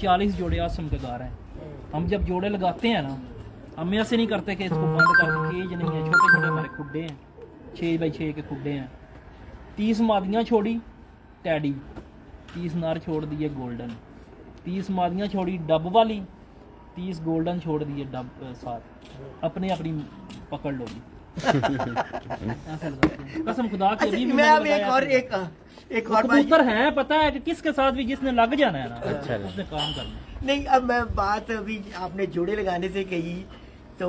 चालीस जोड़े आसम के घर हैं। हम जब जोड़े लगाते हैं ना हम ऐसे नहीं करते कि इसको बंद करके केज नहीं है छोटे छोटे हमारे खुड्डे हैं छः बाई छः के खुड्डे हैं। तीस मादियाँ छोड़ी टैडी। तीस नार छोड़ दिए गोल्डन। तीस मादियाँ छोड़ी डब वाली तीस गोल्डन छोड़ दिए डब साथ अपने अपनी पकड़ लोगी *laughs* कसम खुदा की अच्छा भी मैं अब एक और एक एक और बात कबूतर है पता है कि किसके साथ भी जिसने लग जाना है ना अच्छा। उसने काम करना नहीं अब मैं बात अभी आपने जोड़े लगाने से कही तो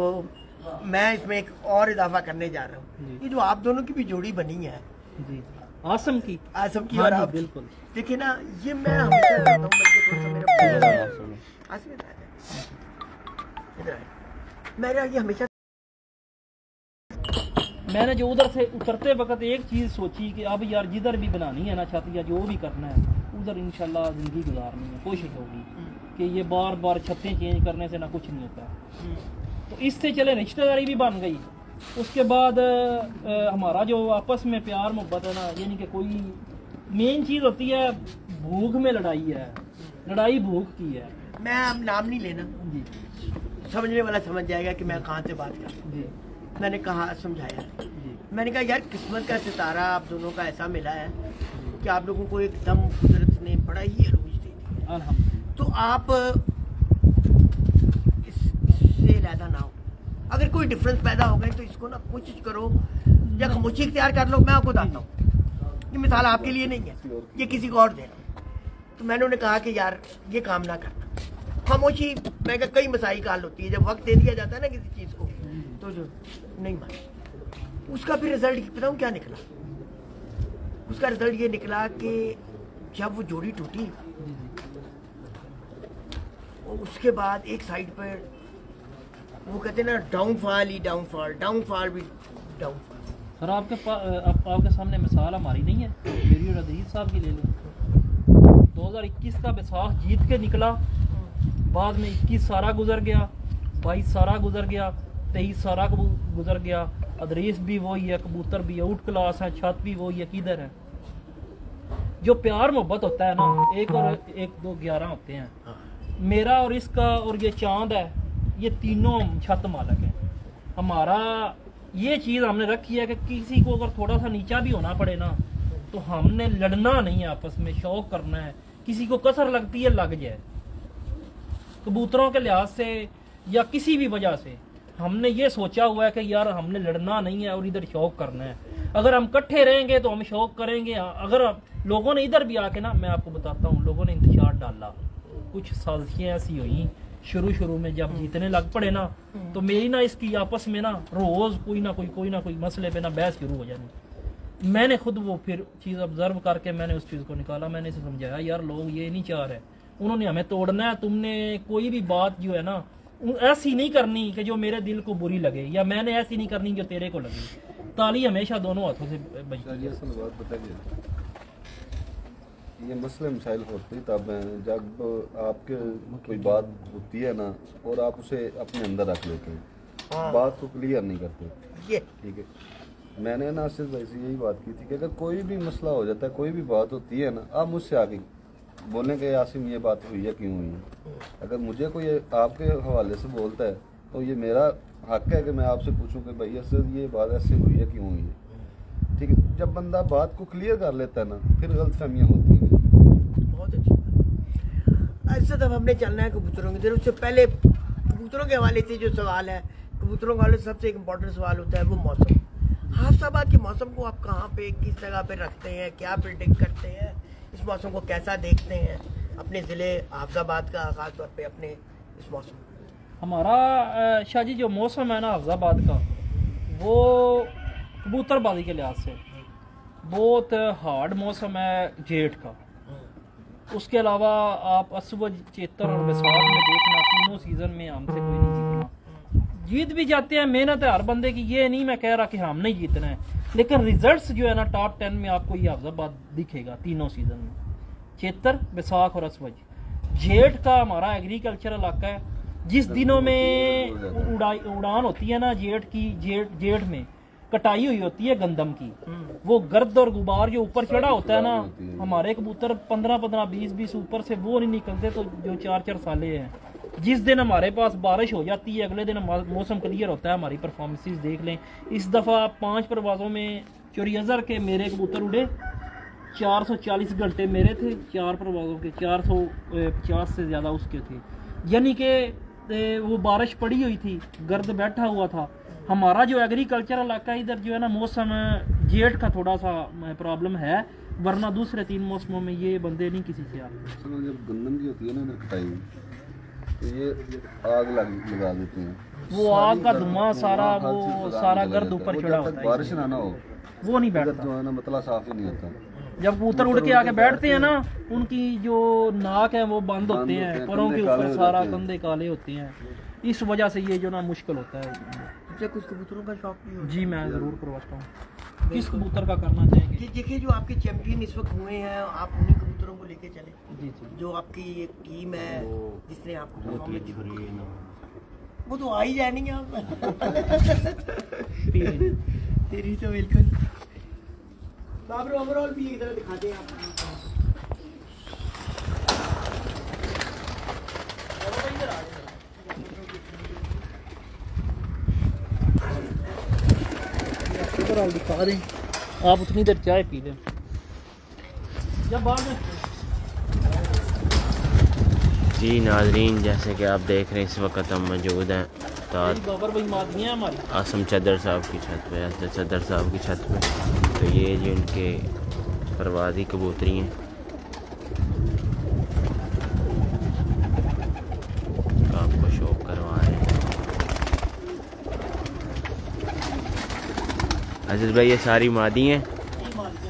मैं इसमें एक और इजाफा करने जा रहा हूँ। ये जो आप दोनों की भी जोड़ी बनी है। आसम की। आसम की हाँ और आप बिल्कुल। देखिए ना ये मैं हमेशा हूँ। मेरा ये हमेशा मैंने जो उधर से उतरते वक्त एक चीज़ सोची कि अब यार जिधर भी बनानी है ना छत या जो भी करना है उधर इंशाल्लाह ज़िंदगी गुजारनी है कोशिश होगी कि ये बार बार छतें चेंज करने से ना कुछ नहीं होता। तो इससे चले रिश्तेदारी भी बन गई। उसके बाद अ, हमारा जो आपस में प्यार मोहब्बत है ना यानी कि कोई मेन चीज़ होती है भूख में लड़ाई है। लड़ाई भूख की है। मैं अब नाम नहीं लेना। जी। समझने वाला समझ जाएगा कि मैं कहाँ से बात कर जी। मैंने कहा समझाया। मैंने कहा यार किस्मत का सितारा आप दोनों का ऐसा मिला है कि आप लोगों को एकदम कुदरत ने बड़ा ही अरूज दे दिया। तो आप इस, इससे लैदा ना हो। अगर कोई डिफरेंस पैदा हो गए तो इसको ना कोशिश करो। या खामोशी इख्तियार कर लो मैं आपको बताता हूँ। ये मिसाल आपके लिए नहीं है ये किसी को और दे रहा तो मैंने उन्हें कहा कि यार ये काम ना करना। खामोशी मैं कहा कई मसाई का हल होती है जब वक्त दे दिया जाता है ना किसी चीज़ को। तो जो नहीं माने। उसका फिर रिज़ल्ट बताऊँ क्या निकला? उसका रिज़ल्ट ये निकला कि जब वो जोड़ी टूटी और उसके बाद एक साइड पर वो कहते ना डाउनफॉल ही डाउनफॉल डाउनफॉल भी डाउनफॉल सर आपके आप, आपके सामने मिसाल हमारी नहीं है। मेरी और अज़ीज़ साहब की ले लो। 2021 का बैसाख जीत के निकला। बाद में 21 सारा गुजर गया 22 सारा गुजर गया। 23 सारा गुजर गया अदरीस भी वही है कबूतर भी आउट क्लास है छत भी वही है किधर है जो प्यार मोहब्बत होता है ना एक और एक दो ग्यारह होते हैं मेरा और इसका और ये चाँद है ये तीनों छत मालक है हमारा ये चीज़ हमने रखी है कि किसी को अगर थोड़ा सा नीचा भी होना पड़े ना तो हमने लड़ना नहीं है आपस में शौक करना है किसी को कसर लगती है लग जाए कबूतरों के लिहाज से या किसी भी वजह से हमने ये सोचा हुआ है कि यार हमने लड़ना नहीं है और इधर शौक करना है। अगर हम इकट्ठे रहेंगे तो हम शौक करेंगे। अगर लोगों ने इधर भी आके ना मैं आपको बताता हूँ लोगों ने इंतज़ार डाला। कुछ साजिशें ऐसी हुई शुरू शुरू में जब जीतने लग पड़े ना तो मेरी ना इसकी आपस में ना रोज कोई ना कोई कोई ना कोई मसले पे ना बहस शुरू हो जानी मैंने खुद वो फिर चीज़ ऑब्ज़र्व करके मैंने उस चीज़ को निकाला। मैंने इसे समझाया यार लोग ये नहीं चाह रहे। उन्होंने हमें तोड़ना है तुमने कोई भी बात जो है ना ऐसी नहीं करनी कि जो मेरे दिल को बुरी लगे या मैंने ऐसी नहीं करनी जो तेरे को लगे। ताली हमेशा दोनों हाथों से बजती है। ये मसले मसाइल होते ही तब हैं जब आपके कोई बात होती है ना और आप उसे अपने अंदर रख लेते हैं। हाँ। बात को क्लियर नहीं करते। ये। ठीक है। मैंने ना सिर्फ़ ऐसी यही बात की थी कि अगर कोई भी मसला हो जाता है कोई भी बात होती है ना आप मुझसे आगे बोलें कि यासिम ये बात हुई है क्यों हुई? है अगर मुझे कोई आपके हवाले से बोलता है तो ये मेरा हक है कि मैं आपसे पूछूँ कि भैया सर ये बात ऐसे हुई है, क्यों हुई है? ठीक है, जब बंदा बात को क्लियर कर लेता है ना, फिर गलत फहमियाँ होती हैं। बहुत अच्छी ऐसे तब हमने चलना है कबूतरों की, उससे पहले कबूतरों के हवाले से जो सवाल है, कबूतरों के हवाले सबसे इम्पोर्टेंट सवाल होता है वो मौसम। हाफसाबाद के मौसम को आप कहाँ पे, किस जगह पे रखते हैं, क्या प्रिडिक्ट करते हैं इस मौसम को कैसा देखते हैं अपने ज़िले हाफजाबाद का खास तौर पे अपने इस मौसम हमारा शाह जी, जो मौसम है ना हफ्जाबाद का, वो कबूतरबाजी के लिहाज से। बहुत हार्ड मौसम है जेठ का। उसके अलावा आप असवज चेतर और बैसाख में देखना, तीनों सीज़न में हमसे कोई नहीं जीतना। जीत भी जाते हैं मेहनत है हर बंदे की। ये नहीं मैं कह रहा कि हम नहीं जीतना है। लेकिन रिजल्ट्स जो है ना टॉप टेन में आपको ये हफ्जाबाद दिखेगा तीनों सीज़न में। चेतर बैसाख और असवज। जेठ का हमारा एग्रीकल्चर इलाका है। जिस दिनों में उड़ाई उड़ान होती है ना जेठ की जेठ जेठ में कटाई हुई होती है गंदम की। वो गर्द और गुबार जो ऊपर चढ़ा होता है ना हमारे कबूतर पंद्रह पंद्रह बीस बीस ऊपर से वो नहीं निकलते तो जो चार चार साले हैं। जिस दिन हमारे पास बारिश हो जाती है, अगले दिन मौसम क्लियर होता है, हमारी परफॉर्मेंसेस देख लें। इस दफ़ा पाँच परवाज़ों में चौरियाजर के मेरे कबूतर उड़े 440 घंटे मेरे थे, चार परवाज़ों के 450 से ज़्यादा उसके थे। यानी कि वो बारिश पड़ी हुई थी, गर्द बैठा हुआ था। हमारा जो एग्रीकल्चर इलाका इधर जो है ना, मौसम, जेठ का थोड़ा सा प्रॉब्लम है, वरना दूसरे तीन मौसमों में ये बंदे नहीं किसी से आते। जब गंदम की होती है ना कटाई तो ये आग लगा देते हैं। वो आग का धुआँ सारा वो सारा गर्द ऊपर चढ़ा होता है। बारिश ना ना हो वो नहीं इधर बैठता। जो है ना मतला साफ़ ही नहीं होता। जब कबूतर उड़ के आके बैठते हैं ना उनकी जो नाक है वो बंद होते हैं परों के ऊपर सारा कंधे काले होते हैं। इस वजह से ये जो ना मुश्किल होता है। अच्छा कुछ कबूतरों का शौक भी होता। जी मैं ज़रूर करवाता हूँ। किस कबूतर का करना चाहेंगे? है देखिए जो आपके चैंपियन इस वक्त हुए हैं आप उन्हीं कबूतरों को लेके चले। जी जी। जो आपकी एक टीम है जिसने आपको performance दी। ना वो तो आ ही जाएँगे आप तेरी तो बिल्कुल। बाबर ओवरऑल भी एक तरह दिखाते हैं आप। इधर आप दिखा दें। आप उतनी देर चाय पी लें जब बाद जी नाजरीन जैसे कि आप देख रहे हैं इस वक्त हम मौजूद हैं आसम चदर साहब की छत पे असद चदर साहब की छत पे। तो ये जी उनके परवाजी कबूतरी हैं आपको शो करवा रहे हैं अज़ीज़ भाई ये सारी मादी हैं ये मारदियाँ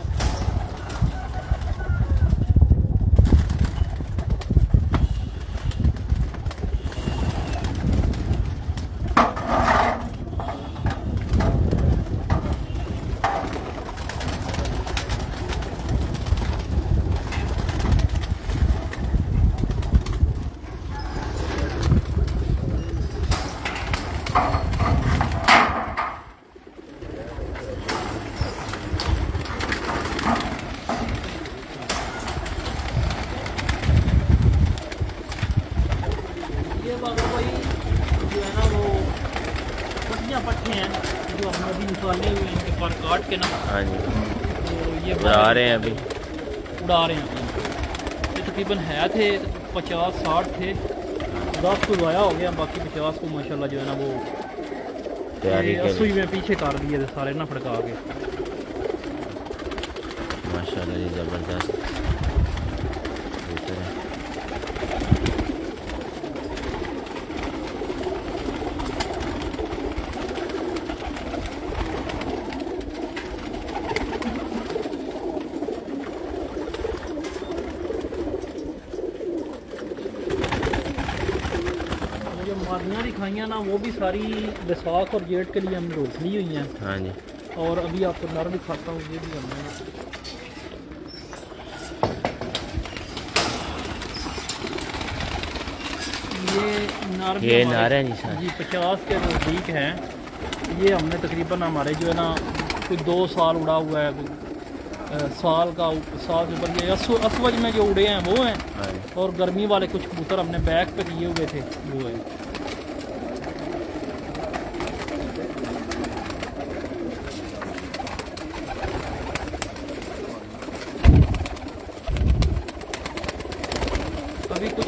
ये बाबर भाई जो है ना वो पट्टियाँ पट्टे हैं जो हमने अभी निकाले हुए हैं इनके पर काट के ना हाँ जी तो ये उड़ा रहे हैं अभी उड़ा रहे हैं ये तकरीबन है थे पचास साठ थे दस को ज़ाया हो गया बाकी पचास को माशाल्लाह जो है ना वो लिए में पीछे कर दिए सारे ना फड़का के माशाल्लाह जी ज़बरदस्त कबूतर हैं। और जो दिखाइयाँ ना वो भी सारी बैसाख और जेठ के लिए हमने रोक ली हुई हैं हाँ जी और अभी आपको नर दिखाता हूँ ये भी हमने ये नर ये नर हैं जी जी पचास के नज़दीक हैं ये हमने तकरीबन हमारे जो है ना कोई दो साल उड़ा हुआ है कोई साल का साल से ऊपर ये असवज में जो उड़े हैं वो हैं हाँ और गर्मी वाले कुछ कबूतर हमने बैग पे किए हुए थे वो है अभी कुछ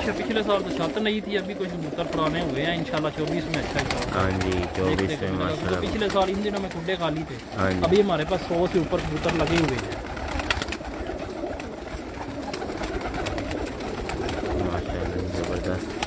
साल तो छत नहीं थी अभी कुछ कबूतर पुराने हुए हैं। इंशाल्लाह चौबीस में अच्छा ही हाँ जी चौबीस में पिछले साल इन दिनों में खुडे खाली थे। हाँ अभी हमारे पास सौ से ऊपर कबूतर लगे हुए हैं माशाल्लाह ज़बरदस्त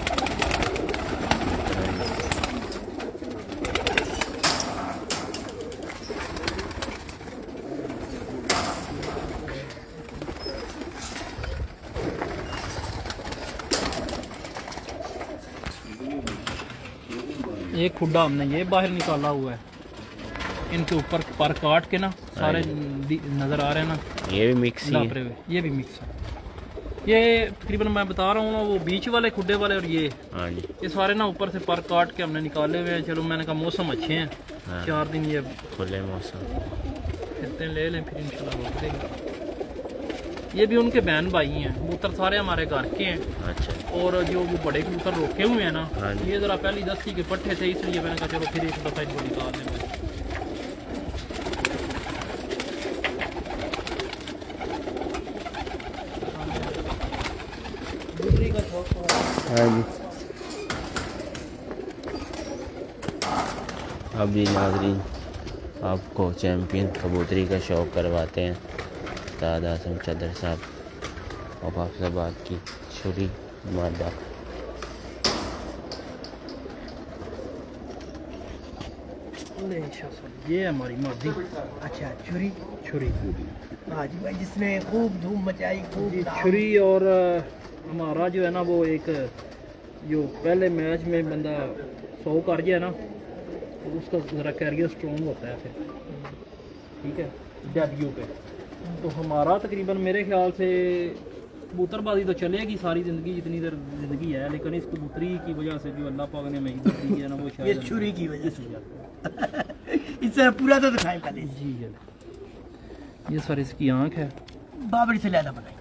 एक खुड्डा हमने ये बाहर निकाला हुआ है। इनके ऊपर पर काट के ना सारे नज़र आ रहे हैं ना। ये भी मिक्स ही है। ये भी मिक्स है। ये तकरीबन मैं बता रहा हूँ ना वो बीच वाले खुडे वाले और ये। हाँ ये सारे ना ऊपर से पर काट के हमने निकाले हुए हैं। चलो मैंने कहा मौसम अच्छे हैं। हाँ। चार दिन ये खुले मौसम। फिरते हैं, ले लें फिर इंशाल्लाह हो। ये भी उनके बहन भाई हैं। कबूतर सारे हमारे घर के हैं। अच्छा। और जो वो बड़े कबूतर रोके हुए हैं ना हाँ जी। ये जरा पहली दस्ती के पट्टे थे इसलिए मैंने कहा चलो फिर एक दफ़ा इनको निकाल दें हाँ जी। अभी नाजरीन आपको चैम्पियन कबूतरी का शौक करवाते हैं। उस्ताद आज़म चदर साहब और हाफिजाबाद की छुरी मादा ये हमारी मादी अच्छा छुरी छुरी। हाँ जी भाई जिसने खूब धूम मचाई खूब छुरी और हमारा जो है ना वो एक जो पहले मैच में बंदा सौ कर गया ना तो उसका ज़रा कैरियर स्ट्रॉन्ग होता है फिर। ठीक है? डेब्यू पे। तो हमारा तकरीबन मेरे ख्याल से कबूतरबाजी तो चलेगी सारी ज़िंदगी जितनी देर ज़िंदगी है लेकिन इस कबूतरी की वजह से जो अल्लाह पाक ने हमें दी है ना वो ये शायद छुरी की वजह से। इससे *laughs* पूरा तो दिखाए पहले। जी जी। ये सर इसकी आँख है। बाबरी से ज़्यादा बनाई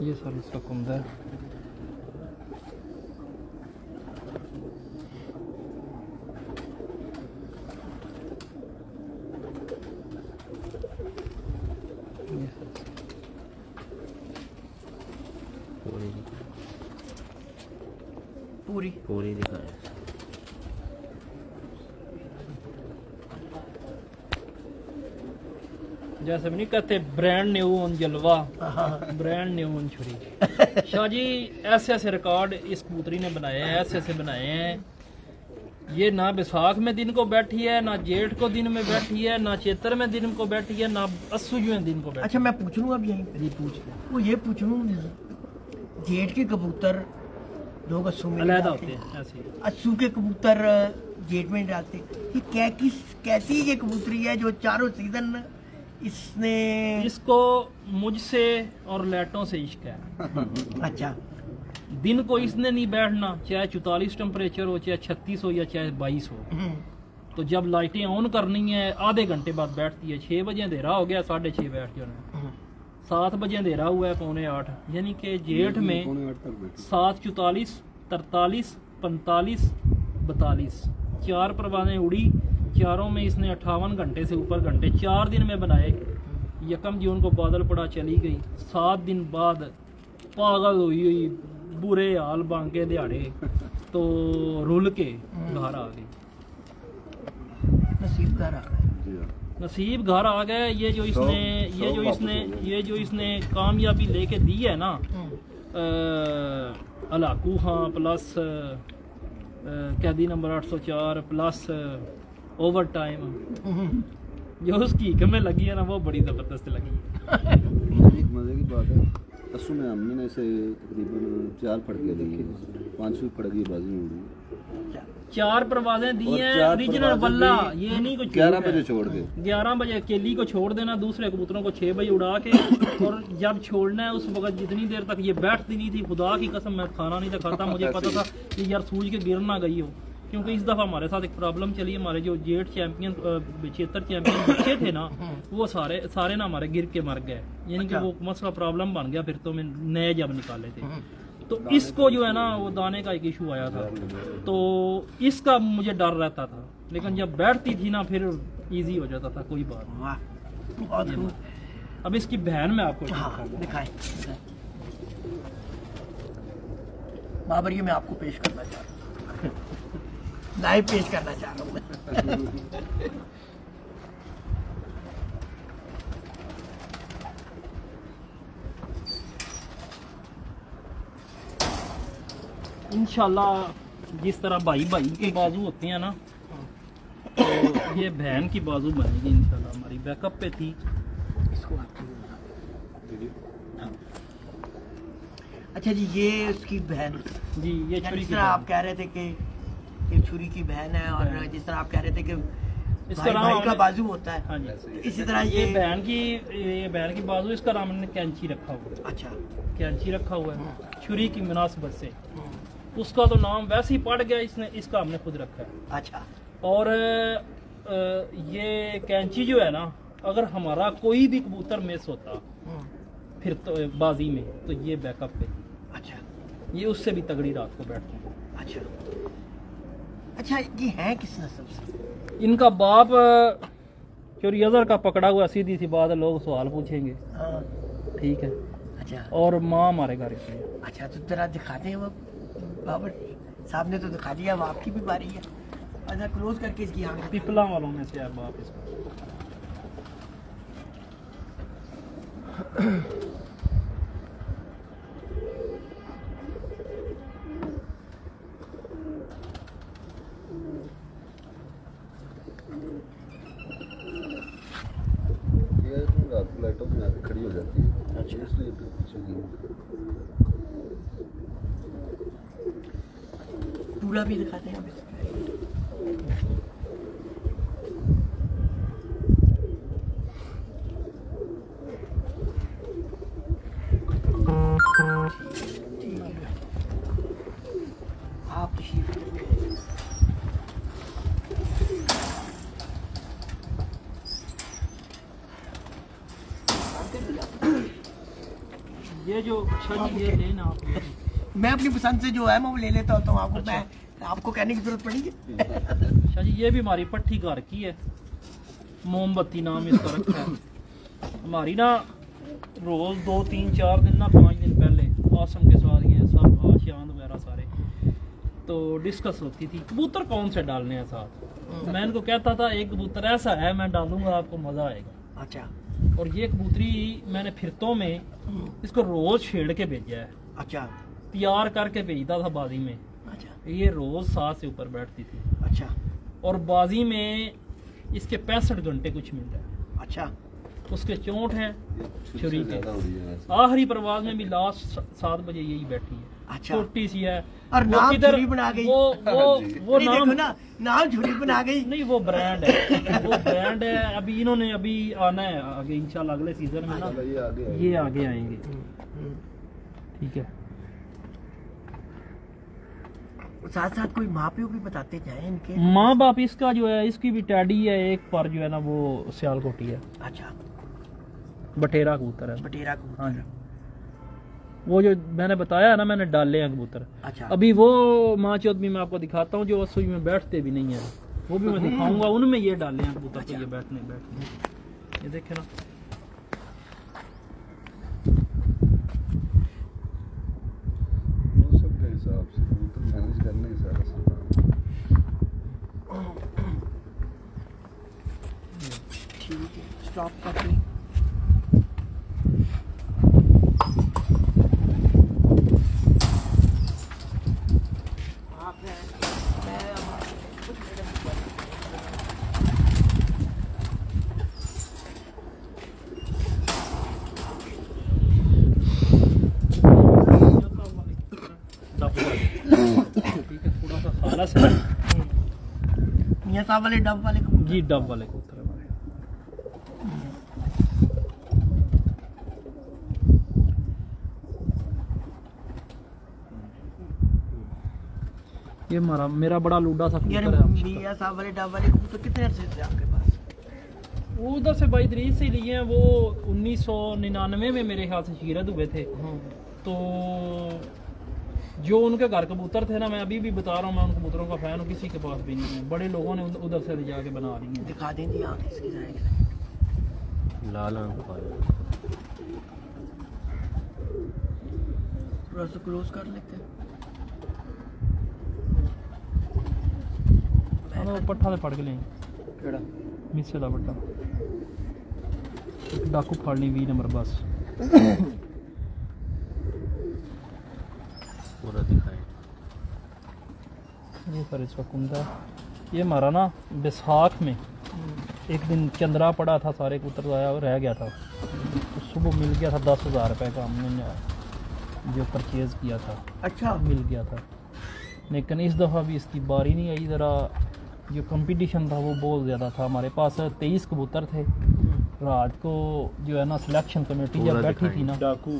ये सर इसका कुंदा है ये सर पूरी पूरी पूरी दिखाएँ जैसे भी नहीं कहते ब्रांड न्यू ऑन जलवा। *laughs* ब्रांड न्यू ऑन छुरी। *laughs* शाह जी ऐसे ऐसे रिकॉर्ड इस कबूतरी ने बनाए हैं ऐसे ऐसे बनाए हैं। ये ना बैसाख में दिन को बैठी है ना जेठ को दिन में बैठी है ना चेतर में दिन को बैठी है ना अस्सू जो है दिन को बैठी अच्छा मैं पूछ लूँ अब यहीं पे? जी पूछ वो ये पूछ लूँ जेठ के कबूतर लोग अस्सू में अलहदा होते हैं ऐसे। अस्सू के कबूतर जेठ में डालते? ये क्या किस कैसी ये कबूतरी है जो चारों सीज़न इसने इसको मुझसे और लेटों से इश्क है। *laughs* अच्छा। दिन को इसने नहीं बैठना चाहे चौतालीस टेम्परेचर हो चाहे छत्तीस हो या चाहे बाईस हो। हम्म, तो जब लाइटें ऑन करनी है आधे घंटे बाद बैठती है। छः बजे अंधेरा हो गया साढ़े छः बैठ जाना। हम्म। सात बजे अंधेरा हुआ है पौने आठ। यानी कि जेठ में सात चौतालीस तरतालीस पैंतालीस बतालीस। चार परवानें उड़ी चारों में इसने अट्ठावन घंटे से ऊपर घंटे चार दिन में बनाए। यकम जून को बादल पड़ा चली गई। सात दिन बाद पागल हुई हुई बुरे हाल बांके दिहाड़े तो रुल के घर आ गई। नसीब का रहा है जी हाँ। नसीब घर आ गए। ये जो इसने ये जो इसने ये जो इसने कामयाबी लेके दी है ना हम्म, अलाकू हाँ प्लस कैदी नंबर 804 प्लस ओवर टाइम। जो उसकी हमें लगी है ना वो बड़ी ज़बरदस्त लगी है। एक मज़े की बात है। असू में हमने ने इसे तकरीबन चार फड़के दी है। पांचवी फड़की बाजी में चार परवाजें दी हैं ओरिजिनल दी ये नहीं कुछ ग्यारह। बजे छोड़ के ग्यारह बजे अकेली को छोड़ देना दूसरे कबूतरों को छह बजे उड़ा के और जब छोड़ना है उस वक्त जितनी देर तक ये बैठती नहीं थी खुदा की कसम मैं खाना नहीं था खाता मुझे *laughs* पता था कि यार सूझ के गिर ना गई हो। क्योंकि इस दफ़ा हमारे साथ एक प्रॉब्लम चली हमारे जो जेठ चैंपियन क्षेत्र चैंपियन बच्चे थे ना *laughs* वो सारे सारे ना हमारे गिर के मर गए। यानी कि अच्छा। वो मसला प्रॉब्लम बन गया फिर तो मैं नए जब निकाले थे। तो इसको जो है ना वो दाने का एक इशू आया था। तो इसका मुझे डर रहता था। लेकिन जब बैठती थी ना फिर इजी हो जाता था कोई बात नहीं। अब इसकी बहन में आपको हाँ दिखाऊँगा। दिखाएँ दिखाएँ। बाबर ये मैं आपको पेश करना चाह रहा हूँ। लाइव पेश करना चाह रहा हूँ मैं। इंशाल्लाह जिस तरह भाई भाई के बाजू होते हैं ना तो ये बहन की बाजू बनेगी इंशाल्लाह हमारी बैकअप पे थी। इसको। अच्छा जी ये उसकी बहन। जी ये जिस तरह आप कह रहे थे कि ये छुरी की बहन है और हाँ। जिस तरह आप कह रहे थे कि इसका भाई, भाई का बाजू होता है। हाँ जी। इसी तरह ये बहन की ये बहन की बाजू इसका नाम हमने कैंची रखा हुआ है। अच्छा। कैंची रखा हुआ है। हाँ। छुरी की मुनासिबत से। हम्म, उसका तो नाम वैसे ही पड़ गया इसने इसका हमने खुद रखा है। अच्छा। और ये कैंची जो है ना अगर हमारा कोई भी कबूतर मिस होता हम्म, फिर तो बाजी में तो ये बैकअप पे। अच्छा। ये उससे भी तगड़ी रात को बैठती है। अच्छा। अच्छा ये है किस नस्ल से? इनका बाप चोरी अजहर का पकड़ा हुआ सीधी सी बात है लोग सवाल पूछेंगे। हाँ, ठीक है। अच्छा। और माँ हमारे घर की अच्छा तो जरा दिखाते हैं वो बाबर साहब ने तो दिखा दिया अब आपकी भी बारी है। अच्छा क्लोज करके इसकी आँख। पिपला वालों में से बाप इसका। तो रात को लाइटों में आके खड़ी हो जाती है। अच्छा। इसलिए फिर पीछे की पूरा भी दिखाते हैं अब इसका। ठीक है। आप तशरीफ़ रखिए। ये जो अच्छा जी ये लेना आप *laughs* मैं अपनी पसंद से जो है मैं वो ले लेता होता हूँ। आपको मैं आपको कहने की ज़रूरत पड़ेगी? अच्छा जी ये भी हमारी पट्टी घर की है। मोमबत्ती नाम इसका रखा है। हमारी ना रोज दो तीन चार दिन ना पाँच दिन पहले आसम के साथ ये सब आशियान वगैरह सारे तो डिस्कस होती थी कबूतर कौन से डालने हैं साथ? मैं इनको कहता था एक कबूतर ऐसा है मैं डालूँगा आपको मज़ा आएगा। अच्छा। और ये कबूतरी मैंने फिरतों में इसको रोज छेड़ के भेजा है। अच्छा। तैयार करके भेजता था बाजी में। अच्छा। ये रोज सात से ऊपर बैठती थी। अच्छा। और बाजी में इसके पैंसठ घंटे कुछ मिलता है। अच्छा। उसके चोट है छुरी के। हो है आखिरी प्रवास में भी लास्ट सात बजे यही बैठी है। अच्छा। छोटी सी है। और वो नाम छुरी बना गई। वो वो वो नाम ना नाम छुरी बना गई। नहीं वो ब्रांड है। वो ब्रांड है। अभी इन्होंने अभी आना है आगे इंशाल्लाह अगले सीज़न में ना। ये आगे आएगा। ये आगे आएँगे। हम्म। ठीक है। साथ साथ कोई माँ प्यो भी बताते जाए इनके? माँ बाप इसका जो है इसकी भी टैडी है एक पर जो है ना वो सियालकोटी है। अच्छा। बटेरा कबूतर है। बटेरा कबूतर। हाँ जी। वो जो मैंने बताया ना मैंने डाले हैं कबूतर। अच्छा। अभी वो माँ चौथ भी मैं आपको दिखाता हूँ जो असुई में बैठते भी नहीं है। वो भी मैं दिखाऊँगा उनमें ये डाले हैं कबूतर तो ये बैठने बैठने। ये देखे ना मौसम के हिसाब से कबूतर मैनेज करने ही सारा सामान ठीक है स्टॉप करके आप हैं, मैं अब कुछ मिनट बाद- ठीक है थोड़ा सा खालस है मियाँ वाले डब वाले कबूतर। जी डब वाले कबूतर हमारे। ये हमारा मेरा बड़ा लूडा सा यार कबूतर है मियाँ साहब वाले डाब वाले कबूतर कितने अरसे से आपके पास? वो उधर से बाई दरीज से लिए हैं वो उन्नीस सौ निन्यानवे में मेरे ख्याल से शीरत हुए थे। तो जो उनके घर कबूतर थे ना मैं अभी भी बता रहा हूँ मैं उन कबूतरों का फ़ैन हूँ किसी के पास भी नहीं है। बड़े लोगों ने उधर से लिजा के बना रही है। दिखा दें लाल क्लोज कर लेते पट्ठा फड़ के लें का पट्ठा डाकू फाड़नी भी नंबर बस। *coughs* ये सर इसका कुंदा ये हमारा ना बैसाख में। एक दिन चंद्रा पड़ा था सारे कबूतर आया रह गया था। तो सुबह मिल गया था दस हज़ार रुपये का हमने जो परचेज़ किया था। अच्छा। मिल गया था। लेकिन इस दफ़ा भी इसकी बारी नहीं आई। ज़रा जो कंपटीशन था वो बहुत ज़्यादा था। हमारे पास तेईस कबूतर थे। रात को जो है ना सिलेक्शन कमेटी जब बैठी थी ना डाकू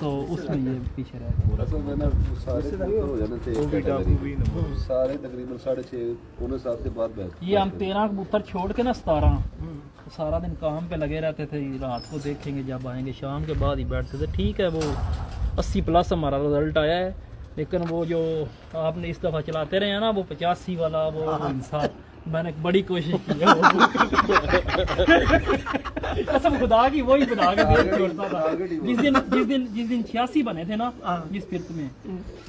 तो उसमें ये पीछे रह गया। असल में ना सारे हो जाने थे। सारे तकरीबन साढ़े छः पौने सात से बाद बैठ ये हम तेरह कबूतर छोड़ के ना सतारह। सारा दिन काम पे लगे रहते थे रात को देखेंगे जब आएँगे शाम के बाद ही बैठते थे। ठीक है वो अस्सी प्लस हमारा रिज़ल्ट आया है। लेकिन वो जो आपने इस दफ़ा चलाते रहे हैं ना वो पचासी वाला वो इंसान मैंने बड़ी कोशिश की है कसम खुदा की वही बना के देख छोड़ता था। जिस दिन जिस दिन जिस दिन छियासी बने थे ना जिस फिरत में।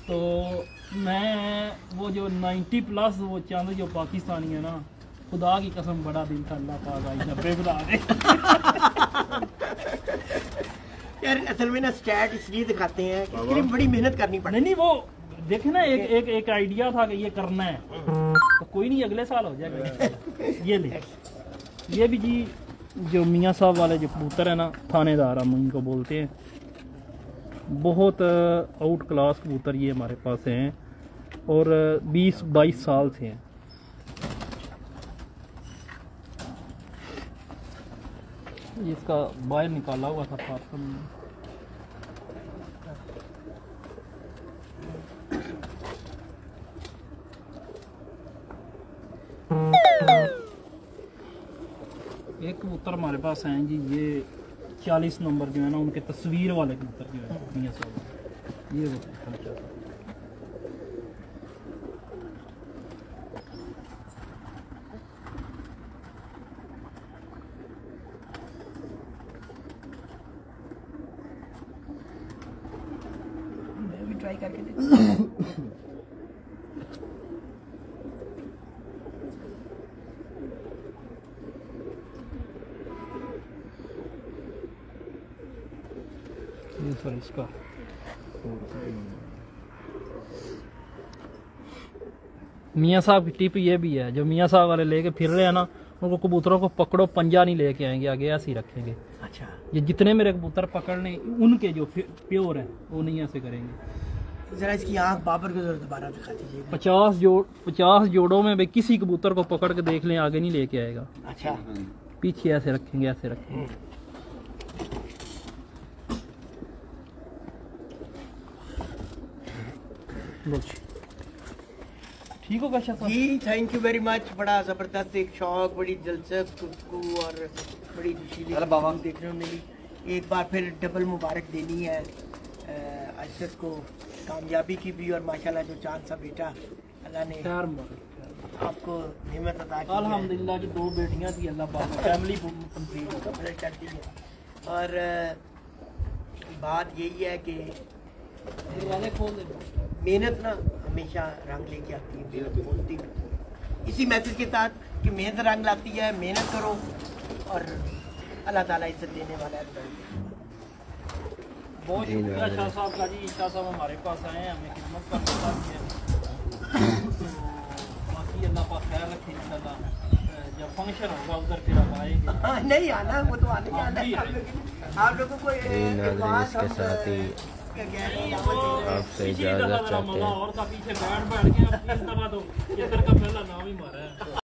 तो मैं वो जो 90 प्लस वो चंद जो पाकिस्तानी है ना खुदा की कसम बड़ा दिन था अल्लाह पाक आई नब्बे बना दे। यार असल में ना स्टैट इसलिए दिखाते हैं कि बड़ी मेहनत करनी पड़ती नहीं नहीं वो देखे ना एक एक एक आइडिया था कि ये करना है। तो कोई नहीं, अगले साल हो जाएगा। ये ले। ये भी जी, जो मियाँ साहब वाले जो कबूतर है ना, थानेदार हम इनको बोलते हैं। बहुत आउट क्लास कबूतर ये हमारे पास हैं और बीस, बाईस साल से हैं। इसका बाहर निकाला हुआ था पार्सल में एक कबूतर हमारे पास हैं जी ये चालीस नंबर जो है ना उनके तस्वीर वाले कबूतर जो है ये साहब। ये वो दिखाना चाहता हूँ। मैं भी ट्राई करके देखता हूँ। सर इसका मियाँ साहब की टिप ये भी है जो मियाँ साहब वाले लेके फिर रहे हैं ना उनको कबूतरों को पकड़ो पंजा नहीं लेके आएँगे आगे ऐसे ही रखेंगे। अच्छा। ये जितने मेरे कबूतर पकड़ने उनके जो प्योर हैं वो नहीं ऐसे करेंगे। जरा इसकी आँख बाबर को जरा दोबारा दिखा दीजिए। पचास जोड़ पचास जोड़ों में भाई किसी कबूतर को पकड़ के देख लें आगे नहीं लेके आएगा। अच्छा। पीछे ऐसे रखेंगे ऐसे रखेंगे। ठीक होगा Shah ji thank you very much बड़ा ज़बरदस्त एक शौक बड़ी दिलचस्प गुफ्तगू और बड़ी जोशीली गुफ्तगू देखने मिली एक बार फिर डबल मुबारक देनी है अशरत को कामयाबी की भी और माशाल्लाह जो चाँद सा बेटा अल्लाह ने आपको हिम्मत अता की। अल्हम्दुलिल्लाह की दो बेटियाँ थी अल्लाह पाक फैमिली कंप्लीट हो। है और बात यही है कि मेहनत ना हमेशा रंग लेके आती है मेहनत बोलती इसी मैसेज के साथ कि मेहनत रंग लाती है मेहनत करो और अल्लाह ताला इज़्ज़त देने वाला है। बहुत शुक्रिया शाह साहब का जी। शाह साहब हमारे पास आए हैं हमें खिदमत का मौका दिया तो बाकी अल्लाह पाक ख्याल रखे इंशाल्लाह जब फ़ंक्शन होगा उधर फिर हम आएँगे हाँ, नहीं आना वो तो आने आना आप लोगों- आप लोगों को इसके साथ ही आपसे पिछली इजाज़त चाहते तो है।